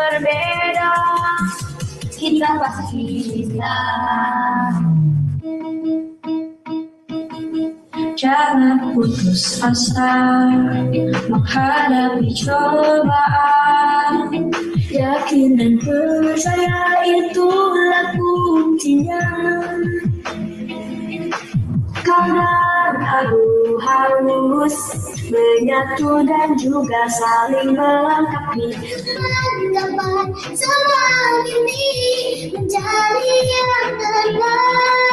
berbeda Kita pasti bisa Jangan putus asa menghadapi cobaan. Yakin dan percaya itulah kuncinya. Dan aku harus menyatu dan juga saling melengkapi. Menggapai semua mimpi Menjadi yang terbaik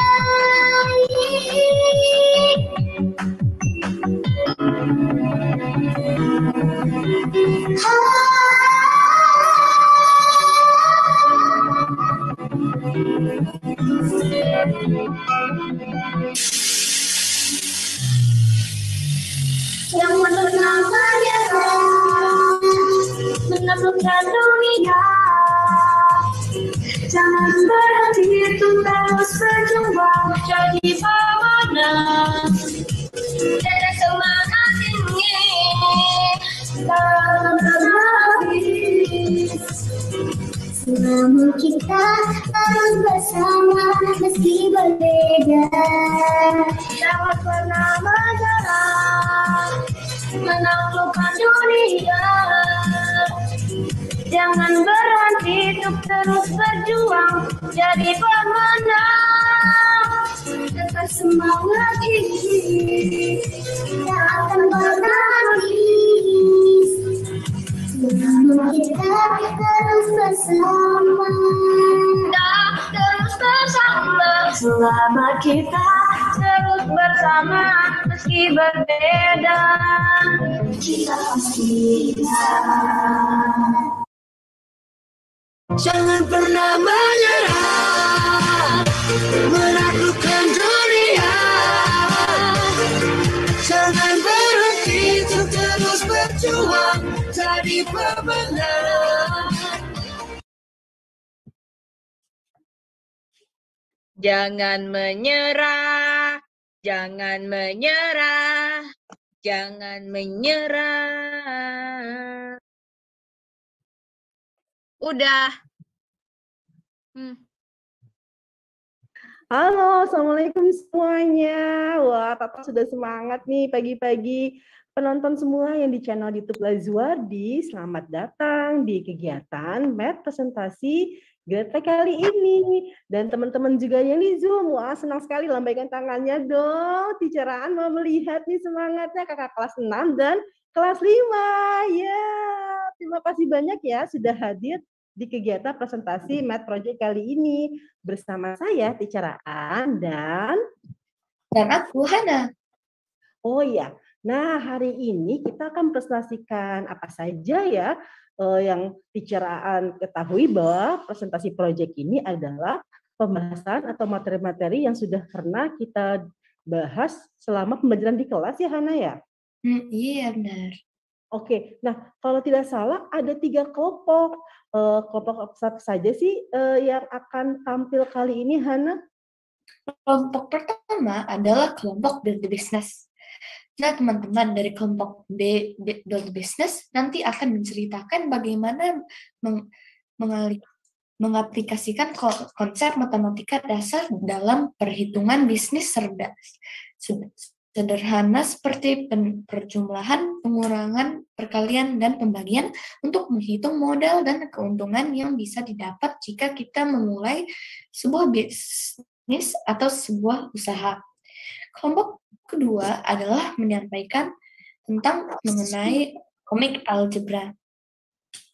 Yang pernah menyerah menaklukkan dunia. Jangan berhenti terus berjuang jadi terus berjuang jadi pemenang. Tetap semangat ini Tak akan pernah habis Namun kita harus bersama Kita terus bersama selama kita terus bersama meski berbeda. Kita pasti bisa Jangan pernah menyerah. Menaklukkan dunia. Jangan berhenti untuk terus berjuang Jadi pemenang. Jangan menyerah, jangan menyerah, jangan menyerah. Udah. Hmm. Halo, Assalamualaikum semuanya. Wah, Tata sudah semangat nih pagi-pagi. Penonton semua yang di channel YouTube Lazuardi, selamat datang di kegiatan MET presentasi Greta kali ini. Dan teman-teman juga yang di Zoom, wah senang sekali lambaikan tangannya dong. Ticeraan mau melihat nih semangatnya kakak kelas 6 dan kelas 5. Ya, terima kasih banyak ya sudah hadir di kegiatan presentasi Math Project kali ini bersama saya Teacher Aan dan Dan aku Hana. oh ya. Nah, hari ini kita akan presentasikan apa saja ya eh, yang Teacher Aan ketahui bahwa presentasi project ini adalah pembahasan atau materi-materi yang sudah pernah kita bahas selama pembelajaran di kelas ya Hana ya. Hmm, iya benar. Oke, nah kalau tidak salah ada tiga kelompok. Eh, kelompok apa saja sih eh, yang akan tampil kali ini, Hana? Kelompok pertama adalah kelompok build the business. Nah, teman-teman dari kelompok B, B build business nanti akan menceritakan bagaimana meng, mengali- mengaplikasikan ko- konsep matematika dasar dalam perhitungan bisnis cerdas. Se- sederhana seperti perjumlahan, pengurangan, perkalian, dan pembagian untuk menghitung modal dan keuntungan yang bisa didapat jika kita memulai sebuah bisnis atau sebuah usaha. Kelompok kedua adalah menyampaikan tentang mengenai komik algebra.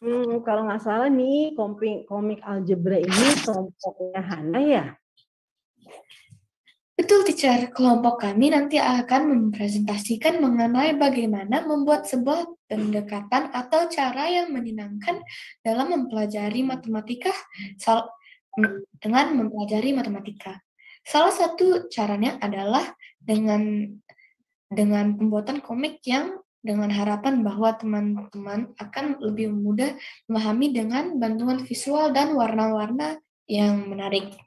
Hmm, kalau nggak salah nih komik komik algebra ini kelompoknya Hana ya. Betul, teacher. Kelompok kami nanti akan mempresentasikan mengenai bagaimana membuat sebuah pendekatan atau cara yang menyenangkan dalam mempelajari matematika dengan mempelajari matematika. Salah satu caranya adalah dengan dengan pembuatan komik yang dengan harapan bahwa teman-teman akan lebih mudah memahami dengan bantuan visual dan warna-warna yang menarik.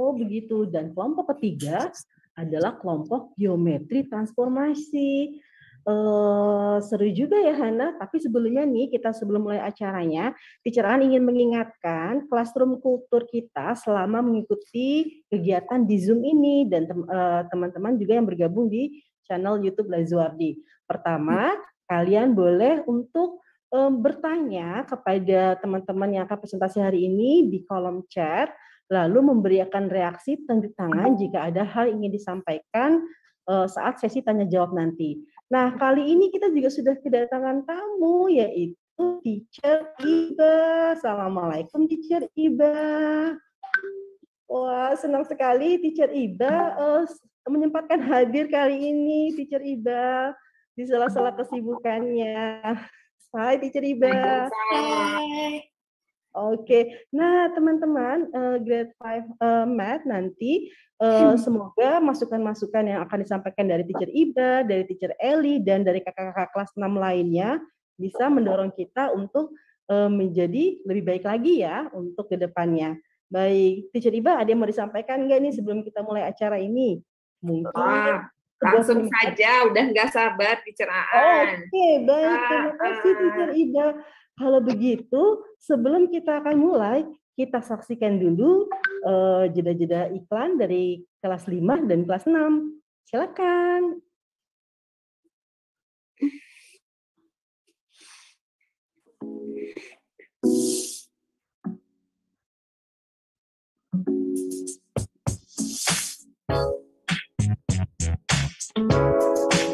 Oh begitu. Dan kelompok ketiga adalah kelompok geometri transformasi. Eh, seru juga ya Hana, tapi sebelumnya nih kita sebelum mulai acaranya, Teacher An ingin mengingatkan classroom kultur kita selama mengikuti kegiatan di Zoom ini dan eh, teman-teman juga yang bergabung di channel YouTube Lazuardi. Pertama, kalian boleh untuk em, bertanya kepada teman-teman yang akan presentasi hari ini di kolom chat lalu memberikan reaksi tanda tangan jika ada hal yang ingin disampaikan eh, saat sesi tanya jawab nanti. Nah, kali ini kita juga sudah kedatangan tamu yaitu Teacher Iba. Assalamualaikum Teacher Iba. Wah, senang sekali Teacher Iba eh, menyempatkan hadir kali ini Teacher Iba di sela-sela kesibukannya. Hai Teacher Iba. Hai. Oke, nah teman-teman eh, grade 5 eh, math nanti eh, semoga masukan-masukan yang akan disampaikan dari teacher Iba, dari teacher Eli dan dari kakak-kakak kelas 6 lainnya bisa mendorong kita untuk eh, menjadi lebih baik lagi ya untuk ke depannya. Baik, teacher Iba ada yang mau disampaikan nggak nih sebelum kita mulai acara ini? Mungkin Wah, sebuah langsung saja, udah nggak sabar Oke, bicaraan. baik. Terima Ah, kasih, ah. Teacher Ida. Kalau begitu, sebelum kita akan mulai, kita saksikan dulu eh, jeda-jeda iklan dari kelas 5 dan kelas 6. Silakan. Kayaknya ada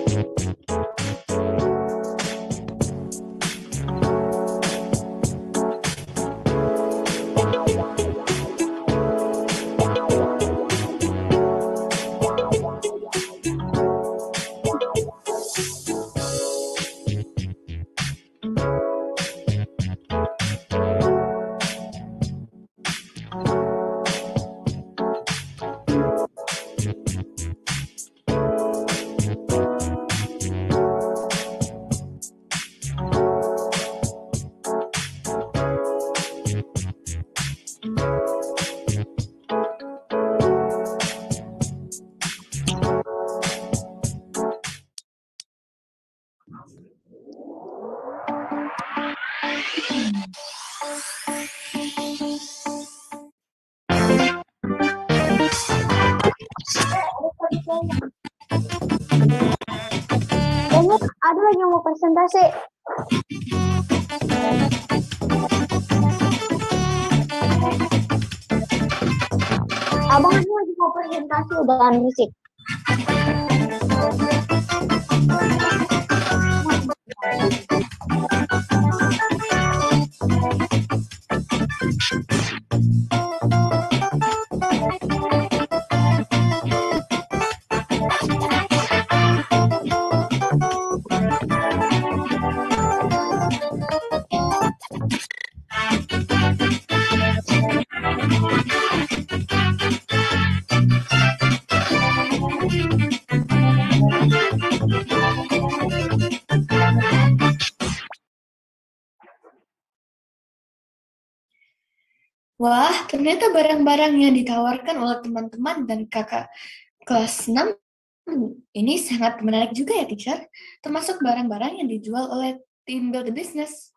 lagi mau presentasi. Abang ini lagi mau presentasi udahan musik. Wah, ternyata barang-barang yang ditawarkan oleh teman-teman dan kakak kelas 6 ini sangat menarik juga ya, teacher. Termasuk barang-barang yang dijual oleh tim Build the Business.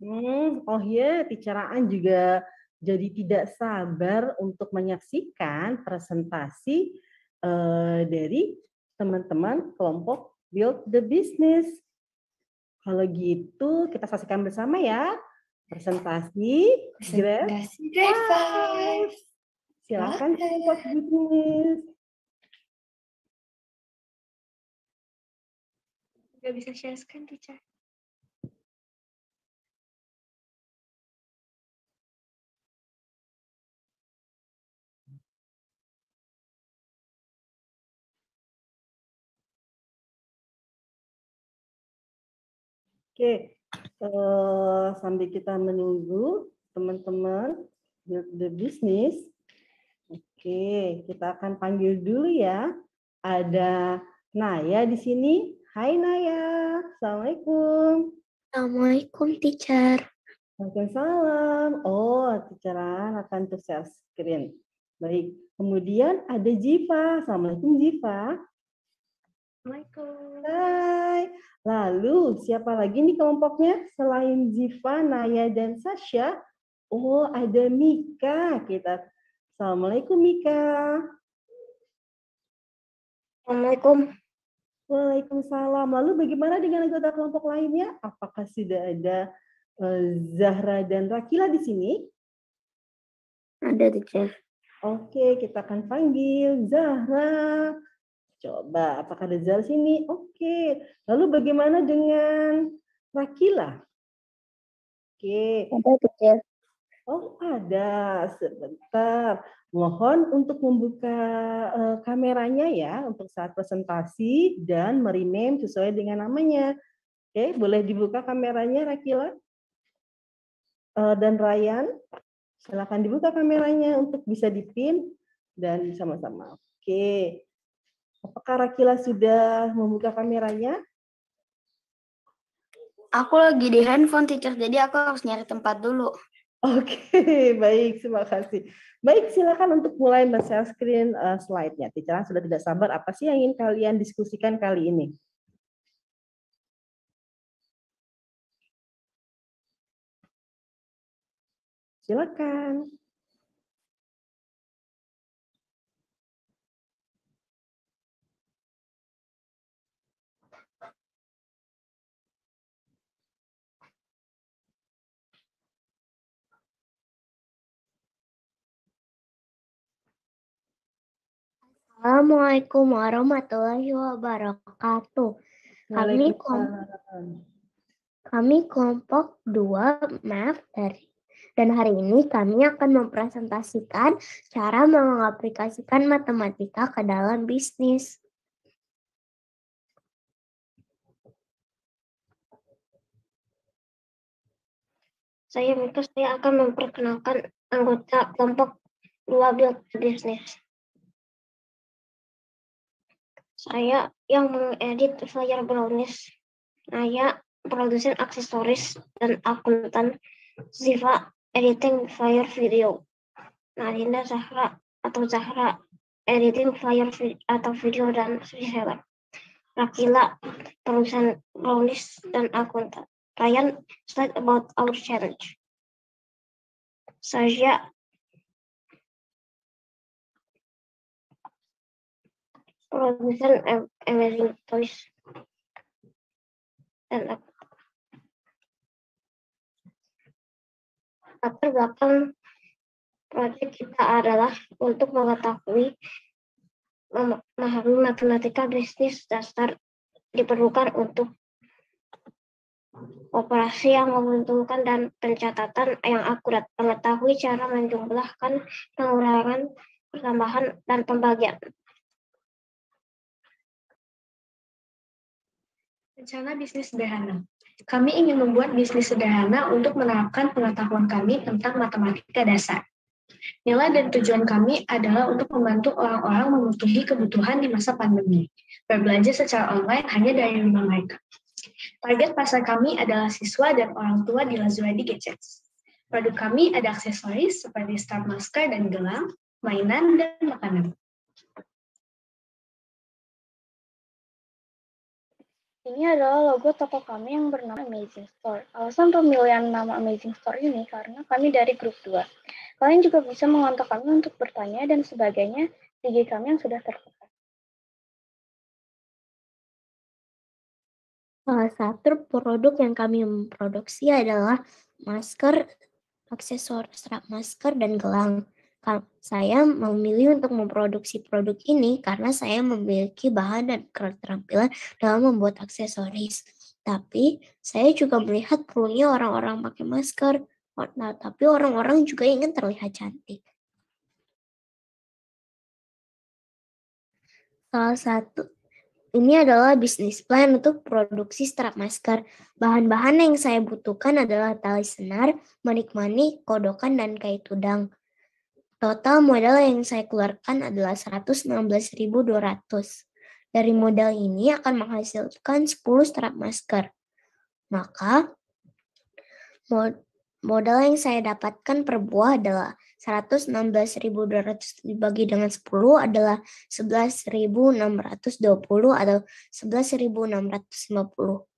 Hmm, oh iya, Ticeraan juga jadi tidak sabar untuk menyaksikan presentasi eh, dari teman-teman kelompok Build the Business. Kalau gitu kita saksikan bersama ya presentasi Presentasi grade 5. Silakan kelompok bisnis. Gak bisa share screen, teacher. Oke, eh, sambil kita menunggu teman-teman build the business. Oke, kita akan panggil dulu ya. Ada Naya di sini. Hai Naya, Assalamualaikum. Assalamualaikum, teacher. Waalaikumsalam. Oh, teacheran akan to share screen. Baik. Kemudian ada Jiva. Assalamualaikum Jiva. Assalamualaikum. Hai. Lalu siapa lagi nih kelompoknya selain Ziva, Naya, dan Sasha? Oh, ada Mika. Kita Assalamualaikum Mika. Assalamualaikum. Waalaikumsalam. Lalu bagaimana dengan anggota kelompok lainnya? Apakah sudah ada eh, Zahra dan Rakila di sini? Ada, teacher. Oke, kita akan panggil Zahra. Coba, apakah ada Zahra sini? Oke. Lalu bagaimana dengan Rakila? Oke. Ada, teacher. Oh, ada. Sebentar. Mohon untuk membuka eh, kameranya ya untuk saat presentasi dan merename sesuai dengan namanya. Oke, boleh dibuka kameranya Rakila? Eh, dan Ryan, silakan dibuka kameranya untuk bisa dipin dan sama-sama. Oke. Apakah Rakila sudah membuka kameranya? Aku lagi di handphone, teacher. Jadi aku harus nyari tempat dulu. Oke, baik, terima kasih. Baik, silakan untuk mulai men-share screen uh, slide-nya. Teacher sudah tidak sabar, apa sih yang ingin kalian diskusikan kali ini? Silakan. Assalamualaikum warahmatullahi wabarakatuh. Kami kom-. Kami kelompok 2 math dari dan hari ini kami akan mempresentasikan cara mengaplikasikan matematika ke dalam bisnis. Saya Mika, saya akan memperkenalkan anggota kelompok 2 build bisnis. Saya yang mengedit flyer brownies. Saya produsen aksesoris dan akuntan Ziva editing flyer video. Narinda Zahra atau Zahra editing flyer vi- atau video dan reseller. Rakila produsen brownies dan akuntan. Ryan slide about our challenge. Saja produsen Am- Amazing Toys dan latar belakang proyek kita adalah untuk mengetahui mem- memahami matematika bisnis dasar diperlukan untuk operasi yang menguntungkan dan pencatatan yang akurat, mengetahui cara menjumlahkan, pengurangan, pertambahan, dan pembagian. Rencana bisnis sederhana. Kami ingin membuat bisnis sederhana untuk menerapkan pengetahuan kami tentang matematika dasar. Nilai dan tujuan kami adalah untuk membantu orang-orang memenuhi kebutuhan di masa pandemi. Berbelanja secara online hanya dari rumah mereka. Target pasar kami adalah siswa dan orang tua di Lazuardi Gadgets. Produk kami ada aksesoris seperti start masker dan gelang, mainan, dan makanan. Ini adalah logo toko kami yang bernama Amazing Store. Alasan pemilihan nama Amazing Store ini karena kami dari grup 2. Kalian juga bisa mengontak kami untuk bertanya dan sebagainya di IG kami yang sudah tertera. Salah satu produk yang kami produksi adalah masker, aksesoris masker, dan gelang. Saya memilih untuk memproduksi produk ini karena saya memiliki bahan dan keterampilan dalam membuat aksesoris. Tapi saya juga melihat perlunya orang-orang pakai masker. Nah, tapi orang-orang juga ingin terlihat cantik. Salah satu ini adalah bisnis plan untuk produksi strap masker. Bahan-bahan yang saya butuhkan adalah tali senar, manik-manik, kodokan, dan kait udang. Total modal yang saya keluarkan adalah 116.200. Dari modal ini akan menghasilkan 10 strap masker. Maka mod- modal yang saya dapatkan per buah adalah 116.200 dibagi dengan 10 adalah 11.620 atau 11.650.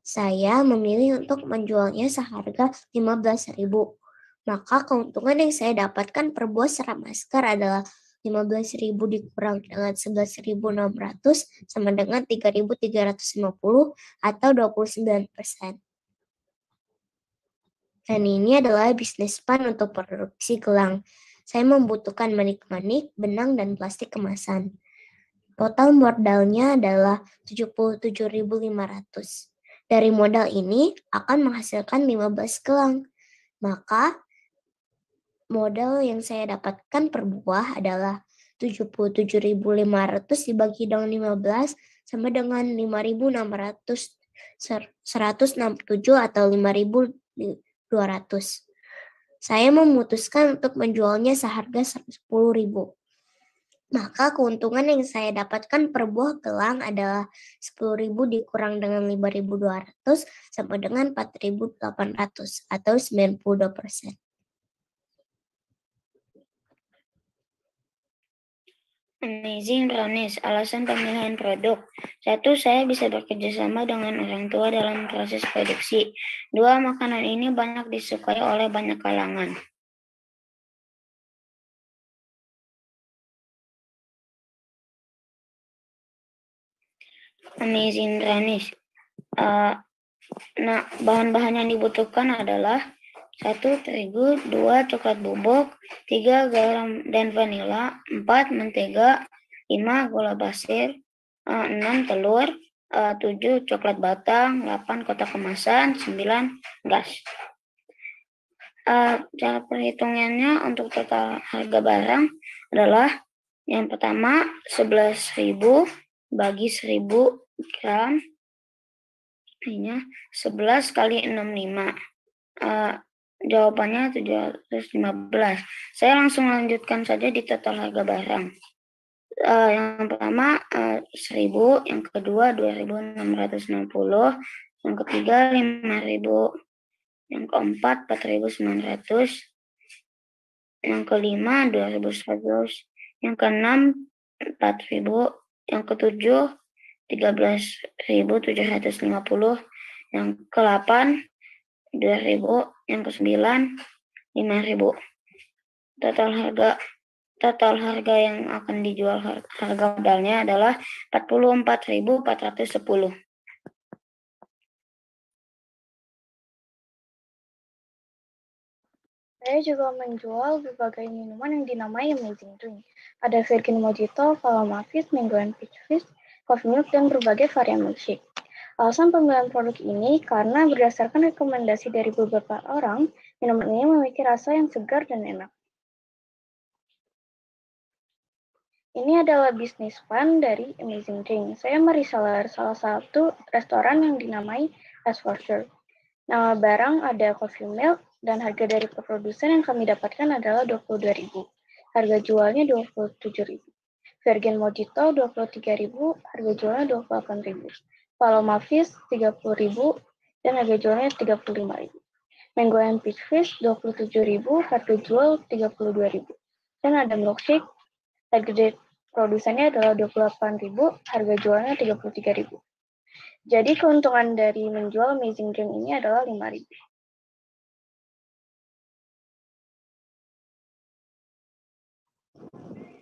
Saya memilih untuk menjualnya seharga 15.000. Maka keuntungan yang saya dapatkan per buah serap masker adalah 15.000 dikurang dengan 11.600 sama dengan 3.350 atau 29 persen. Dan ini adalah bisnis plan untuk produksi gelang. Saya membutuhkan manik-manik, benang, dan plastik kemasan. Total modalnya adalah 77.500. Dari modal ini akan menghasilkan 15 gelang. Maka modal yang saya dapatkan per buah adalah 77.500 dibagi dengan 15 sama dengan 5.600 167 atau 5.200. Saya memutuskan untuk menjualnya seharga 10.000. Maka keuntungan yang saya dapatkan per buah gelang adalah 10.000 dikurang dengan 5.200 sama dengan 4.800 atau 92 persen. Amazing Brownies, alasan pemilihan produk. Satu, saya bisa bekerja sama dengan orang tua dalam proses produksi. Dua, makanan ini banyak disukai oleh banyak kalangan. Amazing Brownies. Eh, nah, bahan-bahan yang dibutuhkan adalah satu terigu, dua coklat bubuk, tiga garam dan vanila, empat mentega, lima gula pasir, eh, enam telur, eh, tujuh coklat batang, delapan kotak kemasan, sembilan gas. Eh, cara perhitungannya untuk total harga barang adalah yang pertama 11.000 bagi 1000 gram Artinya 11 kali 65. Eh, jawabannya 715. Saya langsung lanjutkan saja di total harga barang. Eh, yang pertama eh, 1000, yang kedua 2660, yang ketiga 5000, yang keempat 4900, yang kelima 2100, yang keenam 4000, yang ketujuh 13.750, yang ke-8 2.000, yang ke-9 5.000. Total harga total harga yang akan dijual har- harga modalnya adalah 44.410. Saya juga menjual berbagai minuman yang dinamai Amazing Drink. Ada Virgin Mojito, Fizz, Mango and Peach Fizz, Coffee Milk, dan berbagai varian milkshake. Alasan pemilihan produk ini karena berdasarkan rekomendasi dari beberapa orang, minuman ini memiliki rasa yang segar dan enak. Ini adalah bisnis plan dari Amazing Drink. Saya mereseller salah satu restoran yang dinamai As for Sure. Nama barang ada coffee milk dan harga dari produsen yang kami dapatkan adalah 22.000. Harga jualnya 27.000. Virgin Mojito 23.000, harga jualnya 28.000. Paloma Fizz 30.000 dan harga jualnya 35.000. Mango and Peach Fizz 27.000, harga jual 32.000. Dan ada milkshake, harga dari produsennya adalah 28.000, harga jualnya 33.000. Jadi keuntungan dari menjual Amazing Drink ini adalah 5.000.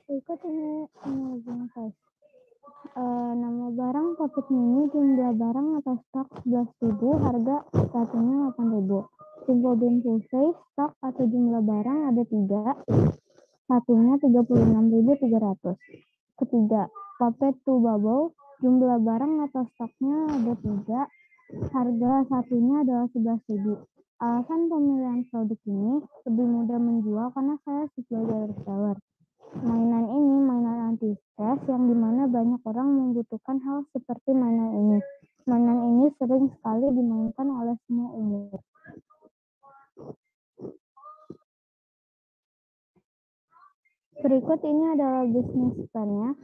Berikut ini Amazing. Eh, nama barang Pocket Mini jumlah barang atau stok 11.000 harga satunya 8.000 Simple Dimple Face stok atau jumlah barang ada tiga. Satunya 36.300 ketiga Puppet to Bubble jumlah barang atau stoknya ada tiga. Harga satunya adalah 11.000 alasan pemilihan produk ini lebih mudah menjual karena saya sebagai reseller Mainan ini mainan anti stres yang di mana banyak orang membutuhkan hal seperti mainan ini. Mainan ini sering sekali dimainkan oleh semua umur. Berikut ini adalah bisnis plan-nya.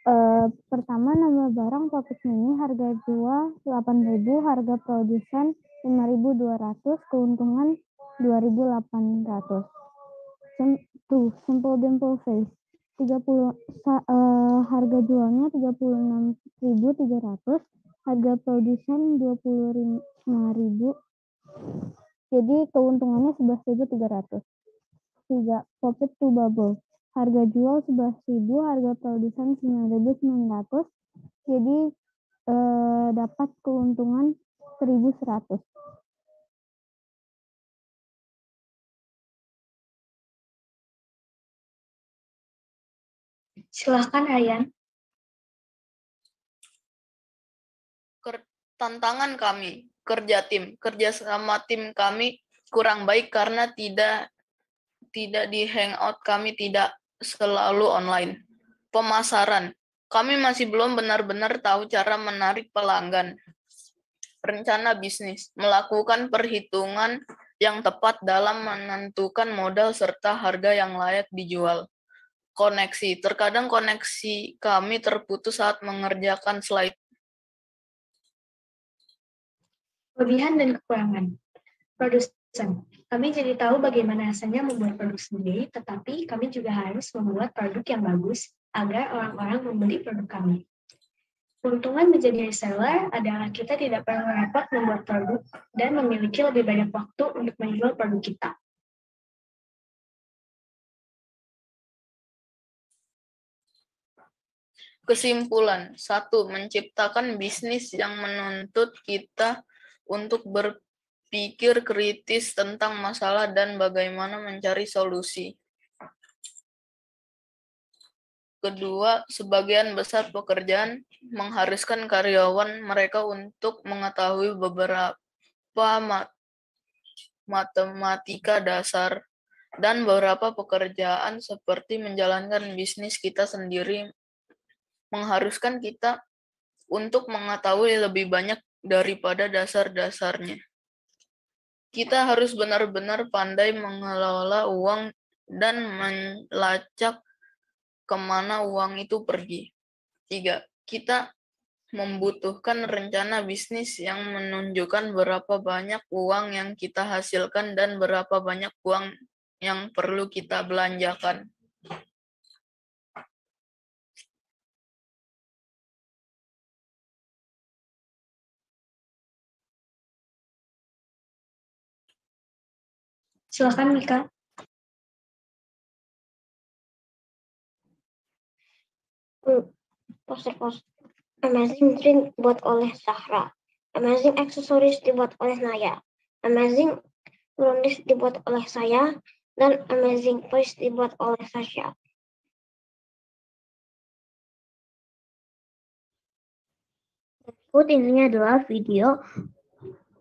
Eh, pertama nama barang Pocket Mini harga jual 8.000, harga produsen 5.200, keuntungan 2.800. Tuh, Simple Dimple Face 30 sa- eh, harga jualnya 36.300, harga produsen 25.000. Jadi keuntungannya 11.300. 3. Pocket to Bubble. Harga jual 11.000, harga produsen 9.900. Jadi eh, dapat keuntungan 1.100. Silahkan Aryan. Ker- tantangan kami, kerja tim, kerja sama tim kami kurang baik karena tidak tidak di hangout kami tidak selalu online. Pemasaran, kami masih belum benar-benar tahu cara menarik pelanggan. Rencana bisnis, melakukan perhitungan yang tepat dalam menentukan modal serta harga yang layak dijual. Koneksi, terkadang koneksi kami terputus saat mengerjakan slide. Kelebihan dan kekurangan. Produsen. Kami jadi tahu bagaimana rasanya membuat produk sendiri, tetapi kami juga harus membuat produk yang bagus agar orang-orang membeli produk kami. Keuntungan menjadi reseller adalah kita tidak perlu repot membuat produk dan memiliki lebih banyak waktu untuk menjual produk kita. Kesimpulan, satu, menciptakan bisnis yang menuntut kita untuk berpikir kritis tentang masalah dan bagaimana mencari solusi. Kedua, sebagian besar pekerjaan mengharuskan karyawan mereka untuk mengetahui beberapa mat- matematika dasar dan beberapa pekerjaan seperti menjalankan bisnis kita sendiri mengharuskan kita untuk mengetahui lebih banyak daripada dasar-dasarnya. Kita harus benar-benar pandai mengelola uang dan melacak ke mana uang itu pergi. Tiga, kita membutuhkan rencana bisnis yang menunjukkan berapa banyak uang yang kita hasilkan dan berapa banyak uang yang perlu kita belanjakan. Silakan Mika. Poster-poster. Amazing drink dibuat oleh Zahra. Amazing accessories dibuat oleh Naya. Amazing brownies dibuat oleh saya. Dan amazing toys dibuat oleh Sasha. Berikut ini adalah video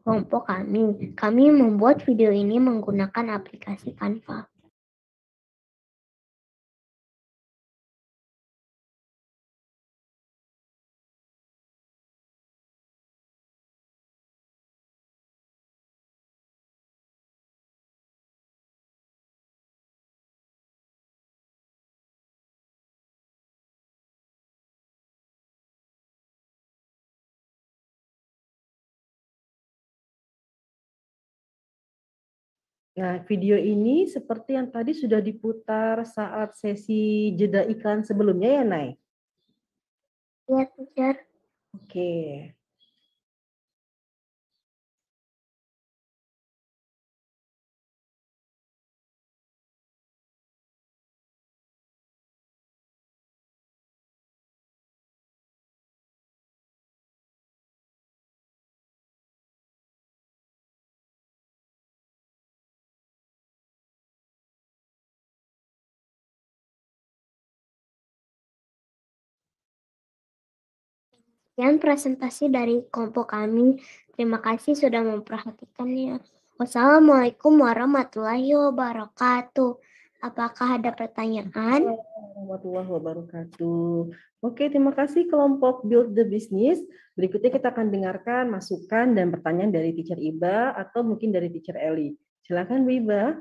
kelompok kami. Kami membuat video ini menggunakan aplikasi Canva. Nah, video ini seperti yang tadi sudah diputar saat sesi jeda iklan sebelumnya ya, Nay? Iya, teacher. Oke. Sekian presentasi dari kelompok kami. Terima kasih sudah memperhatikannya. Wassalamualaikum warahmatullahi wabarakatuh. Apakah ada pertanyaan? warahmatullahi wabarakatuh. Oke, terima kasih kelompok Build the Business. Berikutnya kita akan dengarkan masukan dan pertanyaan dari Teacher Iba atau mungkin dari Teacher Eli. Silakan Bu Iba.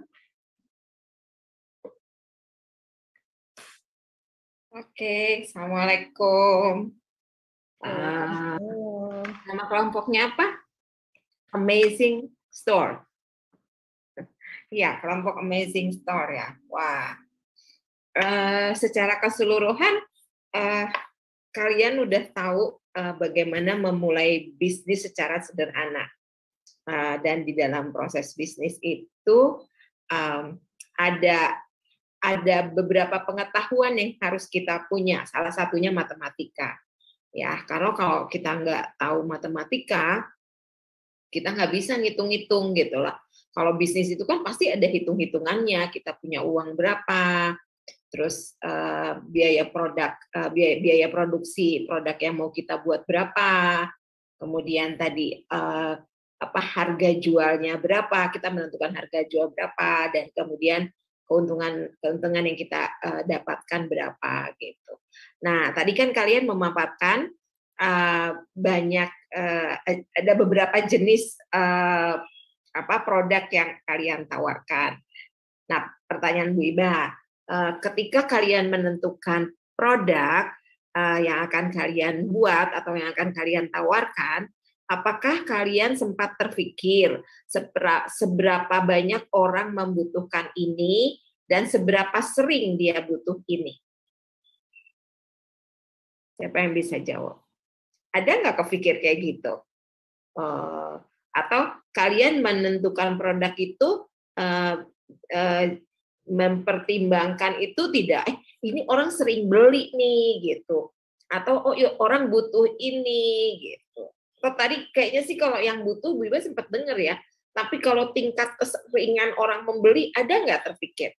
Oke, Assalamualaikum. Ah, nama kelompoknya apa? Amazing Store. Ya, kelompok Amazing Store ya. Wah, Eh, secara keseluruhan eh, kalian udah tahu eh, bagaimana memulai bisnis secara sederhana. Eh, dan di dalam proses bisnis itu em, ada ada beberapa pengetahuan yang harus kita punya. Salah satunya matematika. Ya, karena kalau kita nggak tahu matematika, kita nggak bisa ngitung-ngitung gitu lah. Kalau bisnis itu kan pasti ada hitung-hitungannya. Kita punya uang berapa, terus eh, biaya produk, eh, biaya, biaya produksi produk yang mau kita buat berapa, kemudian tadi eh, apa harga jualnya berapa, kita menentukan harga jual berapa, dan kemudian keuntungan keuntungan yang kita eh, dapatkan berapa gitu. Nah tadi kan kalian memaparkan eh, banyak eh, ada beberapa jenis eh, apa produk yang kalian tawarkan. Nah pertanyaan Bu Iba, eh, ketika kalian menentukan produk eh, yang akan kalian buat atau yang akan kalian tawarkan, apakah kalian sempat terpikir seberapa banyak orang membutuhkan ini dan seberapa sering dia butuh ini? Siapa yang bisa jawab? Ada nggak kepikir kayak gitu? Eh, atau kalian menentukan produk itu eh, eh, mempertimbangkan itu tidak, eh ini orang sering beli nih gitu, atau oh iya, orang butuh ini gitu. Atau tadi kayaknya sih kalau yang butuh Bu Iba sempat dengar ya, tapi kalau tingkat keseringan orang membeli ada nggak terpikir?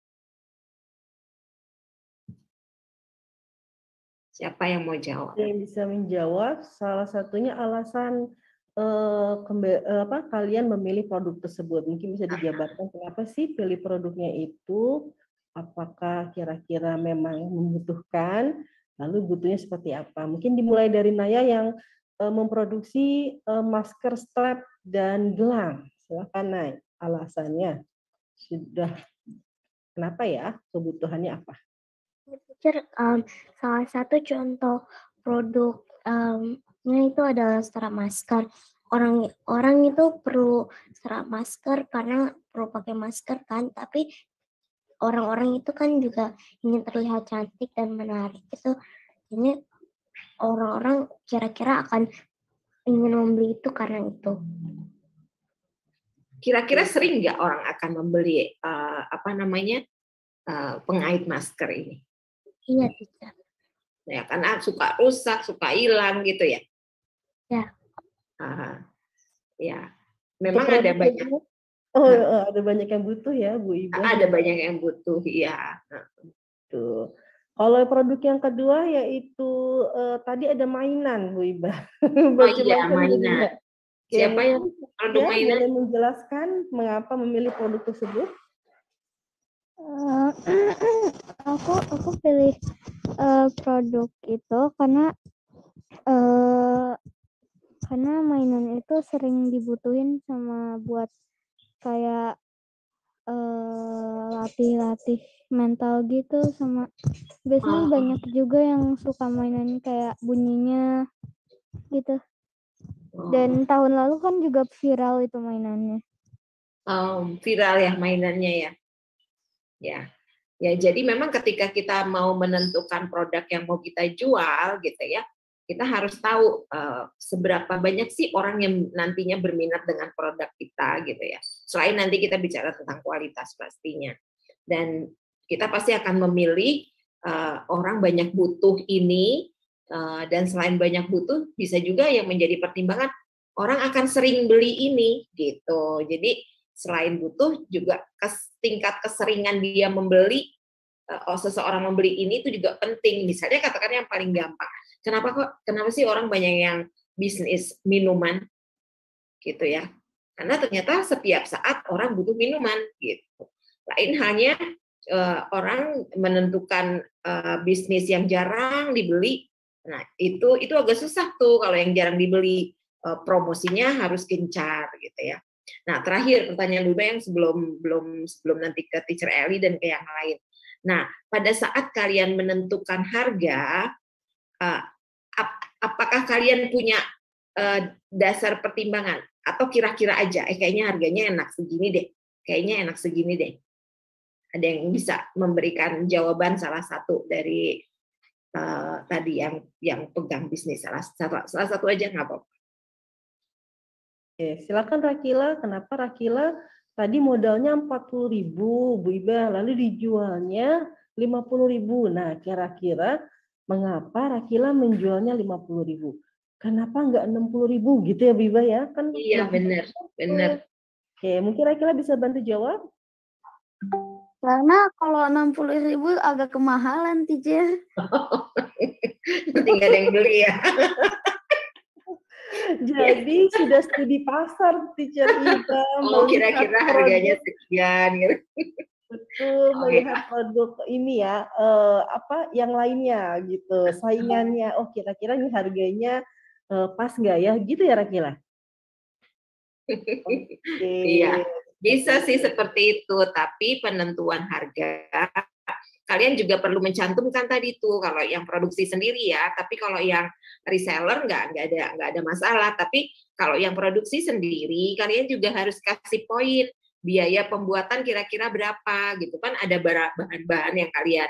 Siapa yang mau jawab? Yang bisa menjawab, salah satunya alasan eh, kembe- eh, apa kalian memilih produk tersebut. Mungkin bisa dijabarkan kenapa sih pilih produknya itu? Apakah kira-kira memang membutuhkan? Lalu butuhnya seperti apa? Mungkin dimulai dari Naya yang eh, memproduksi eh, masker strap dan gelang. Silakan Nay, alasannya sudah kenapa ya? Kebutuhannya apa? Teacher, um, salah satu contoh produknya itu adalah strap masker. Orang orang itu perlu strap masker karena perlu pakai masker kan, tapi orang-orang itu kan juga ingin terlihat cantik dan menarik. Itu ini orang-orang kira-kira akan ingin membeli itu karena itu. Kira-kira sering nggak orang akan membeli eh, apa namanya eh, pengait masker ini? Iya, teacher. Ya, karena suka rusak, suka hilang gitu ya. Ya. Ah, ya, memang ada banyak Oh, eh, ada banyak yang butuh ya, Bu Iba. ada banyak yang butuh, ya. Tuh. Kalau produk yang kedua yaitu eh, tadi ada mainan, Bu Iba. Oh iya, mainan. Siapa yang produk ya, mainan? boleh menjelaskan mengapa memilih produk tersebut? Eh, aku aku pilih eh, produk itu karena eh karena mainan itu sering dibutuhin sama buat kayak latih-latih mental gitu sama biasanya banyak juga yang suka mainan kayak bunyinya gitu. Dan tahun lalu kan juga viral itu mainannya. Oh, viral ya mainannya ya. Ya. Ya, jadi memang ketika kita mau menentukan produk yang mau kita jual gitu ya, kita harus tahu eh, seberapa banyak sih orang yang nantinya berminat dengan produk kita gitu ya. Selain nanti kita bicara tentang kualitas pastinya. Dan kita pasti akan memilih eh, orang banyak butuh ini eh, dan selain banyak butuh bisa juga yang menjadi pertimbangan orang akan sering beli ini gitu. Jadi selain butuh juga tingkat keseringan dia membeli eh, oh, seseorang membeli ini itu juga penting. Misalnya katakan yang paling gampang. Kenapa kok kenapa sih orang banyak yang bisnis minuman gitu ya? Karena ternyata setiap saat orang butuh minuman gitu. Lain halnya uh, orang menentukan uh, bisnis yang jarang dibeli. Nah, itu itu agak susah tuh kalau yang jarang dibeli promosinya harus gencar gitu ya. Nah, terakhir pertanyaan Luba yang sebelum belum sebelum nanti ke Teacher Ellie dan ke yang lain. Nah, pada saat kalian menentukan harga, ap apakah kalian punya uh, dasar pertimbangan atau kira-kira aja, eh kayaknya harganya enak segini deh, kayaknya enak segini deh. Ada yang bisa memberikan jawaban salah satu dari uh, tadi yang yang pegang bisnis salah satu salah satu aja nggak apa-apa. Oke, silakan Rakila. Kenapa Rakila tadi modalnya 40.000 Bu Iba, lalu dijualnya 50.000. Nah, kira-kira mengapa Rakila menjualnya 50.000? Kenapa enggak 60.000 gitu ya Bu Iba ya? Kan Iya, benar, benar. Oke, mungkin Rakila bisa bantu jawab? Karena kalau 60.000 agak kemahalan. Tinggal ada yang beli ya. Jadi sudah studi pasar teacher Ida. Oh, kira-kira harganya sekian gitu. Betul, Oke. melihat produk ini ya, eh, apa yang lainnya gitu, saingannya. Oh, kira-kira ini harganya eh, pas nggak ya? Gitu ya, Rakila? Iya, bisa sih seperti itu, tapi penentuan harga kalian juga perlu mencantumkan tadi tuh kalau yang produksi sendiri ya, tapi kalau yang reseller nggak nggak ada nggak ada masalah, tapi kalau yang produksi sendiri kalian juga harus kasih poin biaya pembuatan kira-kira berapa gitu kan ada bahan-bahan yang kalian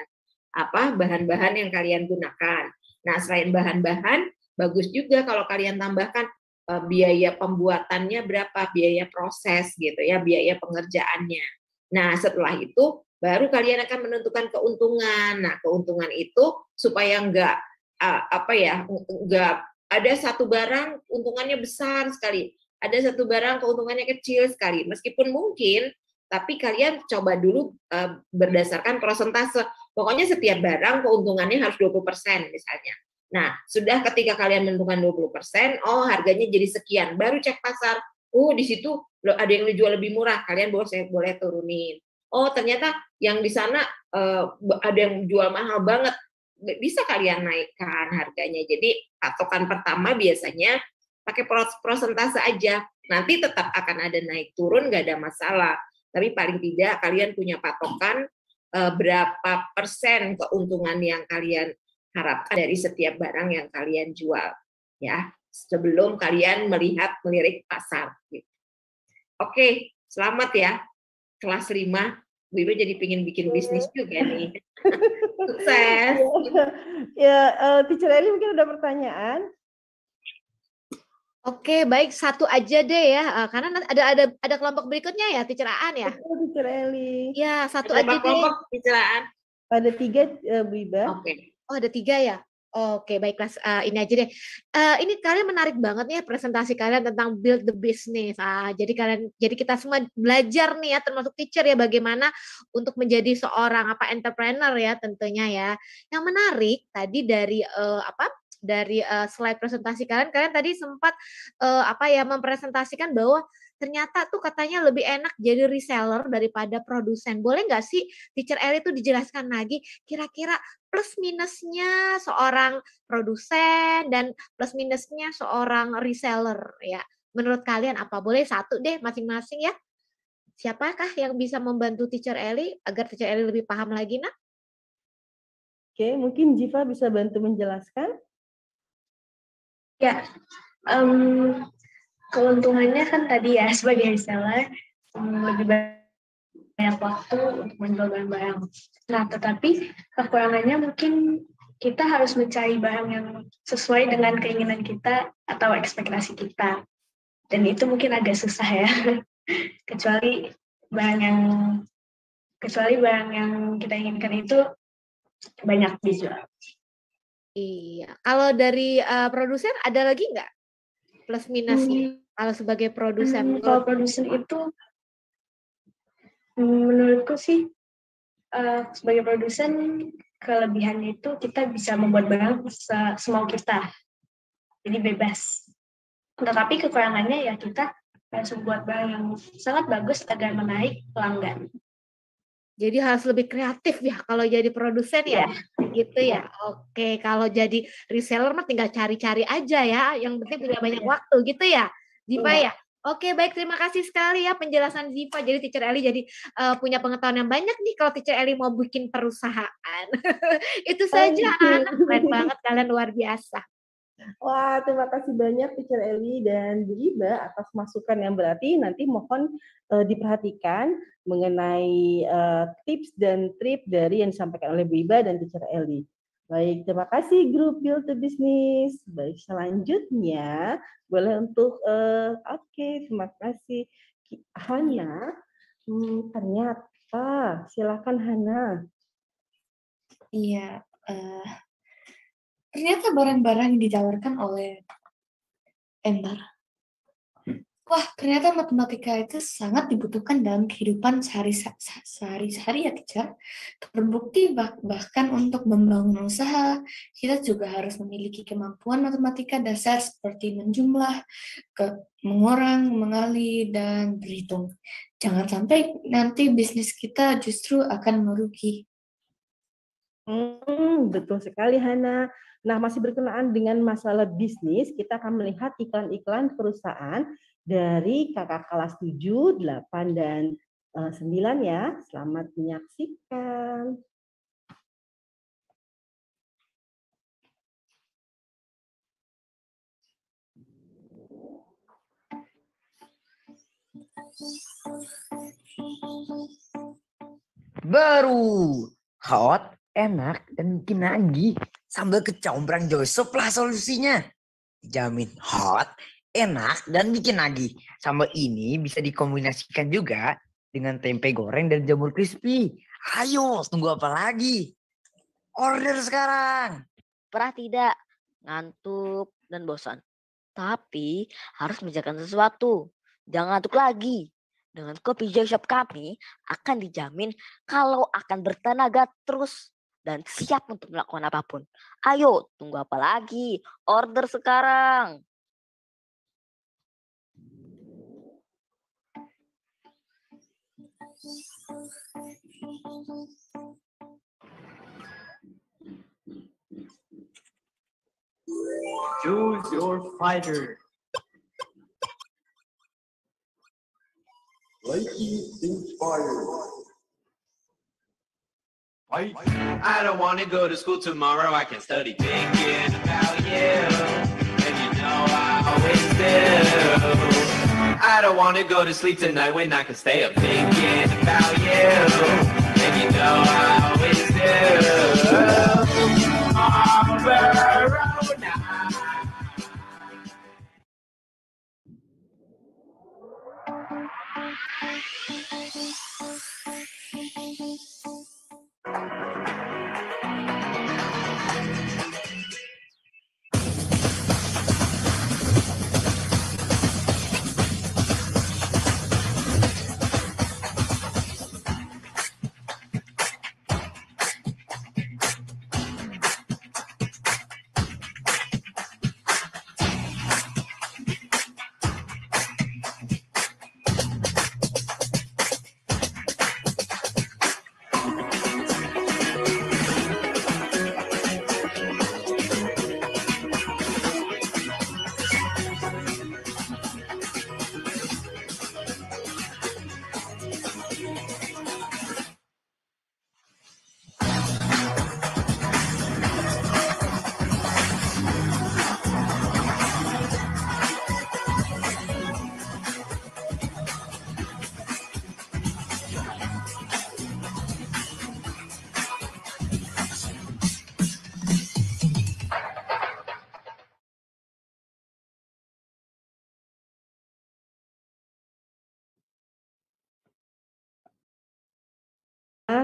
apa bahan-bahan yang kalian gunakan. Nah selain bahan-bahan bagus juga kalau kalian tambahkan eh, biaya pembuatannya berapa, biaya proses gitu ya, biaya pengerjaannya. Nah, setelah itu baru kalian akan menentukan keuntungan. Nah, keuntungan itu supaya enggak apa ya, enggak ada satu barang untungannya besar sekali, ada satu barang keuntungannya kecil sekali. Meskipun mungkin tapi kalian coba dulu eh, berdasarkan persentase. Pokoknya setiap barang keuntungannya harus 20% misalnya. Nah, sudah ketika kalian menentukan 20%, oh harganya jadi sekian, baru cek pasar. Oh, di situ ada yang dijual lebih murah, kalian boleh boleh turunin. Oh, ternyata yang di sana eh, ada yang jual mahal banget, bisa kalian naikkan harganya. Jadi patokan pertama biasanya pakai pros- prosentase aja. Nanti tetap akan ada naik turun, nggak ada masalah. Tapi paling tidak kalian punya patokan eh, berapa persen keuntungan yang kalian harapkan dari setiap barang yang kalian jual ya sebelum kalian melihat melirik pasar gitu. Oke, selamat ya kelas 5. Bu Ibu jadi pingin bikin bisnis juga nih. Sukses. ya, eh, Teacher Eli mungkin ada pertanyaan. Oke, baik satu aja deh ya, eh, karena nanti ada ada ada kelompok berikutnya ya, Teacher Aan ya. Betul, Teacher Eli. Ya, satu Ada aja berapa deh. kelompok bicaraan? Ada tiga, eh, Bu Iba. Oke. Oh, ada tiga ya. Oke, baiklah. eh, ini aja deh. Eh, ini kalian menarik banget nih ya presentasi kalian tentang build the business. Ah, jadi kalian, jadi kita semua belajar nih ya, termasuk teacher ya, bagaimana untuk menjadi seorang apa entrepreneur ya tentunya ya. Yang menarik tadi dari eh, apa? Dari eh, slide presentasi kalian, kalian tadi sempat eh, apa ya mempresentasikan bahwa ternyata tuh katanya lebih enak jadi reseller daripada produsen. Boleh nggak sih Teacher Eli tuh dijelaskan lagi kira-kira plus minusnya seorang produsen dan plus minusnya seorang reseller ya. Menurut kalian apa? Boleh satu deh masing-masing ya. Siapakah yang bisa membantu Teacher Eli agar Teacher Eli lebih paham lagi nak? Oke, mungkin Jiva bisa bantu menjelaskan. Ya, em, keuntungannya kan tadi ya sebagai reseller em, lebih banyak waktu untuk menjual barang-barang. Nah, tetapi kekurangannya mungkin kita harus mencari barang yang sesuai dengan keinginan kita atau ekspektasi kita. Dan itu mungkin agak susah ya. kecuali barang yang kecuali barang yang kita inginkan itu banyak dijual. Iya. Kalau dari eh, produsen ada lagi nggak plus minusnya? Kalau sebagai produsen, Hmm, kalau produsen itu hmm, menurutku sih eh, sebagai produsen kelebihannya itu kita bisa membuat barang se- semau kita. Jadi bebas. Tetapi kekurangannya ya kita harus membuat barang yang sangat bagus agar menarik pelanggan. Jadi harus lebih kreatif ya kalau jadi produsen ya, gitu ya. Oke, kalau jadi reseller mah tinggal cari-cari aja ya. Yang penting punya banyak waktu gitu ya, Ziva Iya. ya. Oke, baik terima kasih sekali ya penjelasan Ziva. Jadi Teacher Eli jadi eh, punya pengetahuan yang banyak nih kalau Teacher Eli mau bikin perusahaan. Itu saja anak keren banget kalian luar biasa. Wah, terima kasih banyak Teacher Eli dan Bu Iba atas masukan yang berarti nanti mohon eh, diperhatikan mengenai eh, tips dan trik dari yang disampaikan oleh Bu Iba dan Teacher Eli. Baik, terima kasih grup Build the Business. Baik, selanjutnya boleh untuk eh, oke, terima kasih Hana. Hmm, ternyata, silakan Hana. Iya, eh, ternyata barang-barang yang ditawarkan oleh Ember. Wah, ternyata matematika itu sangat dibutuhkan dalam kehidupan sehari- se- sehari-hari ya, teacher. Terbukti bah- bahkan untuk membangun usaha, kita juga harus memiliki kemampuan matematika dasar seperti menjumlah, ke, mengurang, mengali, dan berhitung. Jangan sampai nanti bisnis kita justru akan merugi. Hmm, betul sekali Hana. Nah, masih berkenaan dengan masalah bisnis, kita akan melihat iklan-iklan perusahaan dari kakak kelas 7, 8, dan eh, 9 ya. Selamat menyaksikan. Baru, hot, enak, dan bikin nagih. Sambal kecombrang Joseph lah solusinya. Jamin hot, enak, dan bikin nagih. Sambal ini bisa dikombinasikan juga dengan tempe goreng dan jamur crispy. Ayo, tunggu apa lagi? Order sekarang. Pernah tidak ngantuk dan bosan. Tapi harus mengerjakan sesuatu. Jangan ngantuk lagi. Dengan kopi Joy Shop kami akan dijamin kalau akan bertenaga terus dan siap untuk melakukan apa pun. Ayo, tunggu apa lagi? Order sekarang. Choose your fighter. Lightning inspired. Fight. I don't want to go to school tomorrow. I can study thinking about you. And you know I always do. I don't want to go to sleep tonight when I can stay up thinking about you. And you know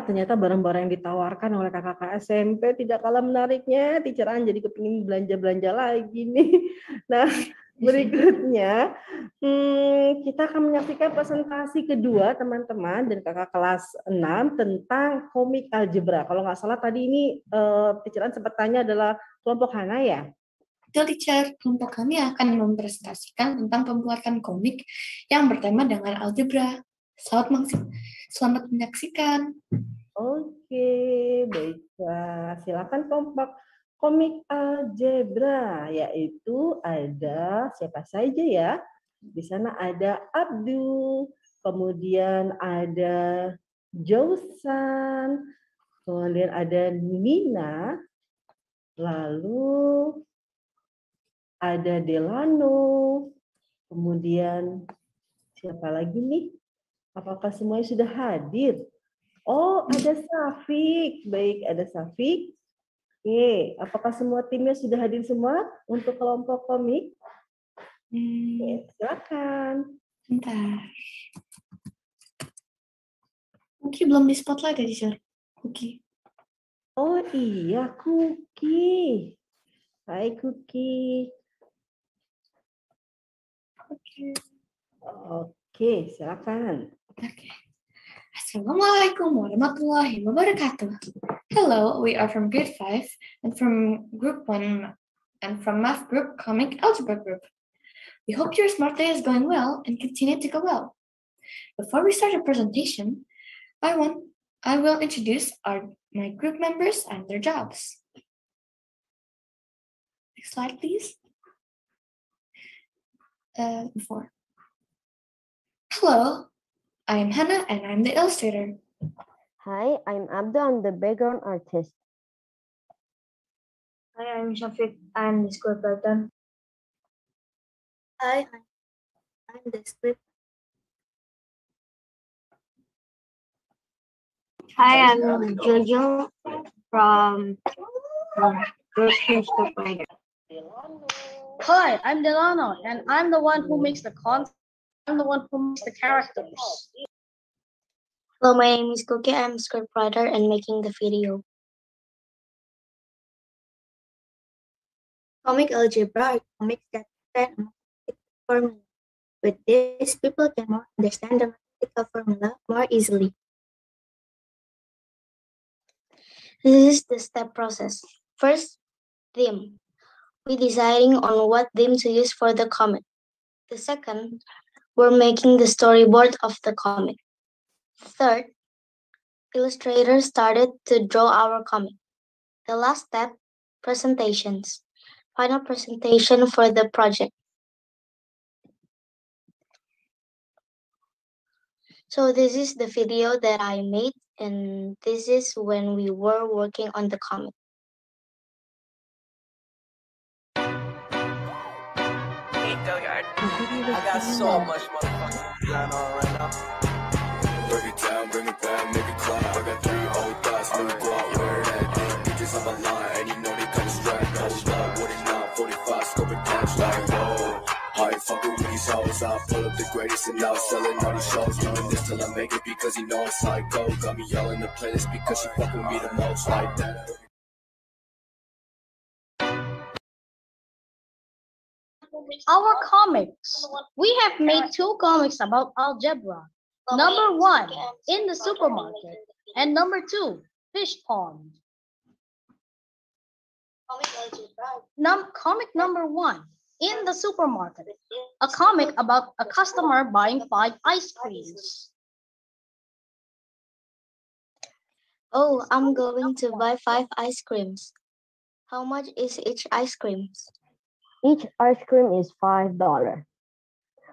ternyata barang-barang yang ditawarkan oleh kakak-kakak SMP tidak kalah menariknya. Teacher jadi kepingin belanja-belanja lagi nih. Nah, Berikutnya, hmm, kita akan menyaksikan presentasi kedua teman-teman dan kakak kelas 6 tentang komik algebra. Kalau nggak salah tadi ini uh, teacher sempat tanya adalah kelompok Hana ya? Betul, teacher. Kelompok kami akan mempresentasikan tentang pembuatan komik yang bertema dengan algebra. Selamat, selamat menyaksikan. Oke, baiklah. Silakan kompak komik algebra yaitu ada siapa saja ya? Di sana ada Abdul, kemudian ada Josan, kemudian ada Nina, lalu ada Delano, kemudian siapa lagi nih? Apakah semuanya sudah hadir? Oh, ada Safik. Baik, ada Safik. Oke, apakah semua timnya sudah hadir semua untuk kelompok komik? Hmm, Oke, silakan. bentar. Mungkin belum di spotlight ya, teacher. Oke. Oh iya, Cookie. Hai Cookie. Oke. Oke, silakan. Assalamualaikum warahmatullahi wabarakatuh. Hello, we are from grade 5 and from group 1 and from math group comic algebra group. We hope your smart day is going well and continue to go well. Before we start our presentation, I want I will introduce our my group members and their jobs. Next slide, please. Uh, before. Hello, I am Hannah and I'm the illustrator. Hi, I'm Abdul. I'm the background artist. Hi, I'm Shafiq. I'm the script writer. Hi, I'm I'm the script. Hi, I'm Jojo from Group Hi, I'm Delano, and I'm the one who makes the content. I'm the one who makes the characters. Hello, my name is Cookie. I'm a scriptwriter and making the video. Comic algebra are comics that a mathematical formula. With this, people can more understand the mathematical formula more easily. This is the step process. First, theme. We deciding on what theme to use for the comic. The second, we're making the storyboard of the comic. Third, illustrators started to draw our comic. The last step, presentations. Final presentation for the project. So this is the video that I made and this is when we were working on the comic. I got so much motherfucking going on right now. Break it down, bring it back, make it clap. I got three old thoughts, new go out, wear that. Bitches on my line, and you know they come strapped. Hold up, what it now, 45, scoping cash like, whoa. I ain't fucking with these hoes, I pull up the greatest and now selling all these shows. Doing this till I make it because you know I'm psycho. Got me yelling the playlist because she fucking with me the most like that. Our comics. We have made two comics about algebra. Number one, in the supermarket, and number two, fish pond. Num- comic number one, in the supermarket, a comic about a customer buying five ice creams. Oh, I'm going to buy five ice creams. How much is each ice cream? Each ice cream is $5.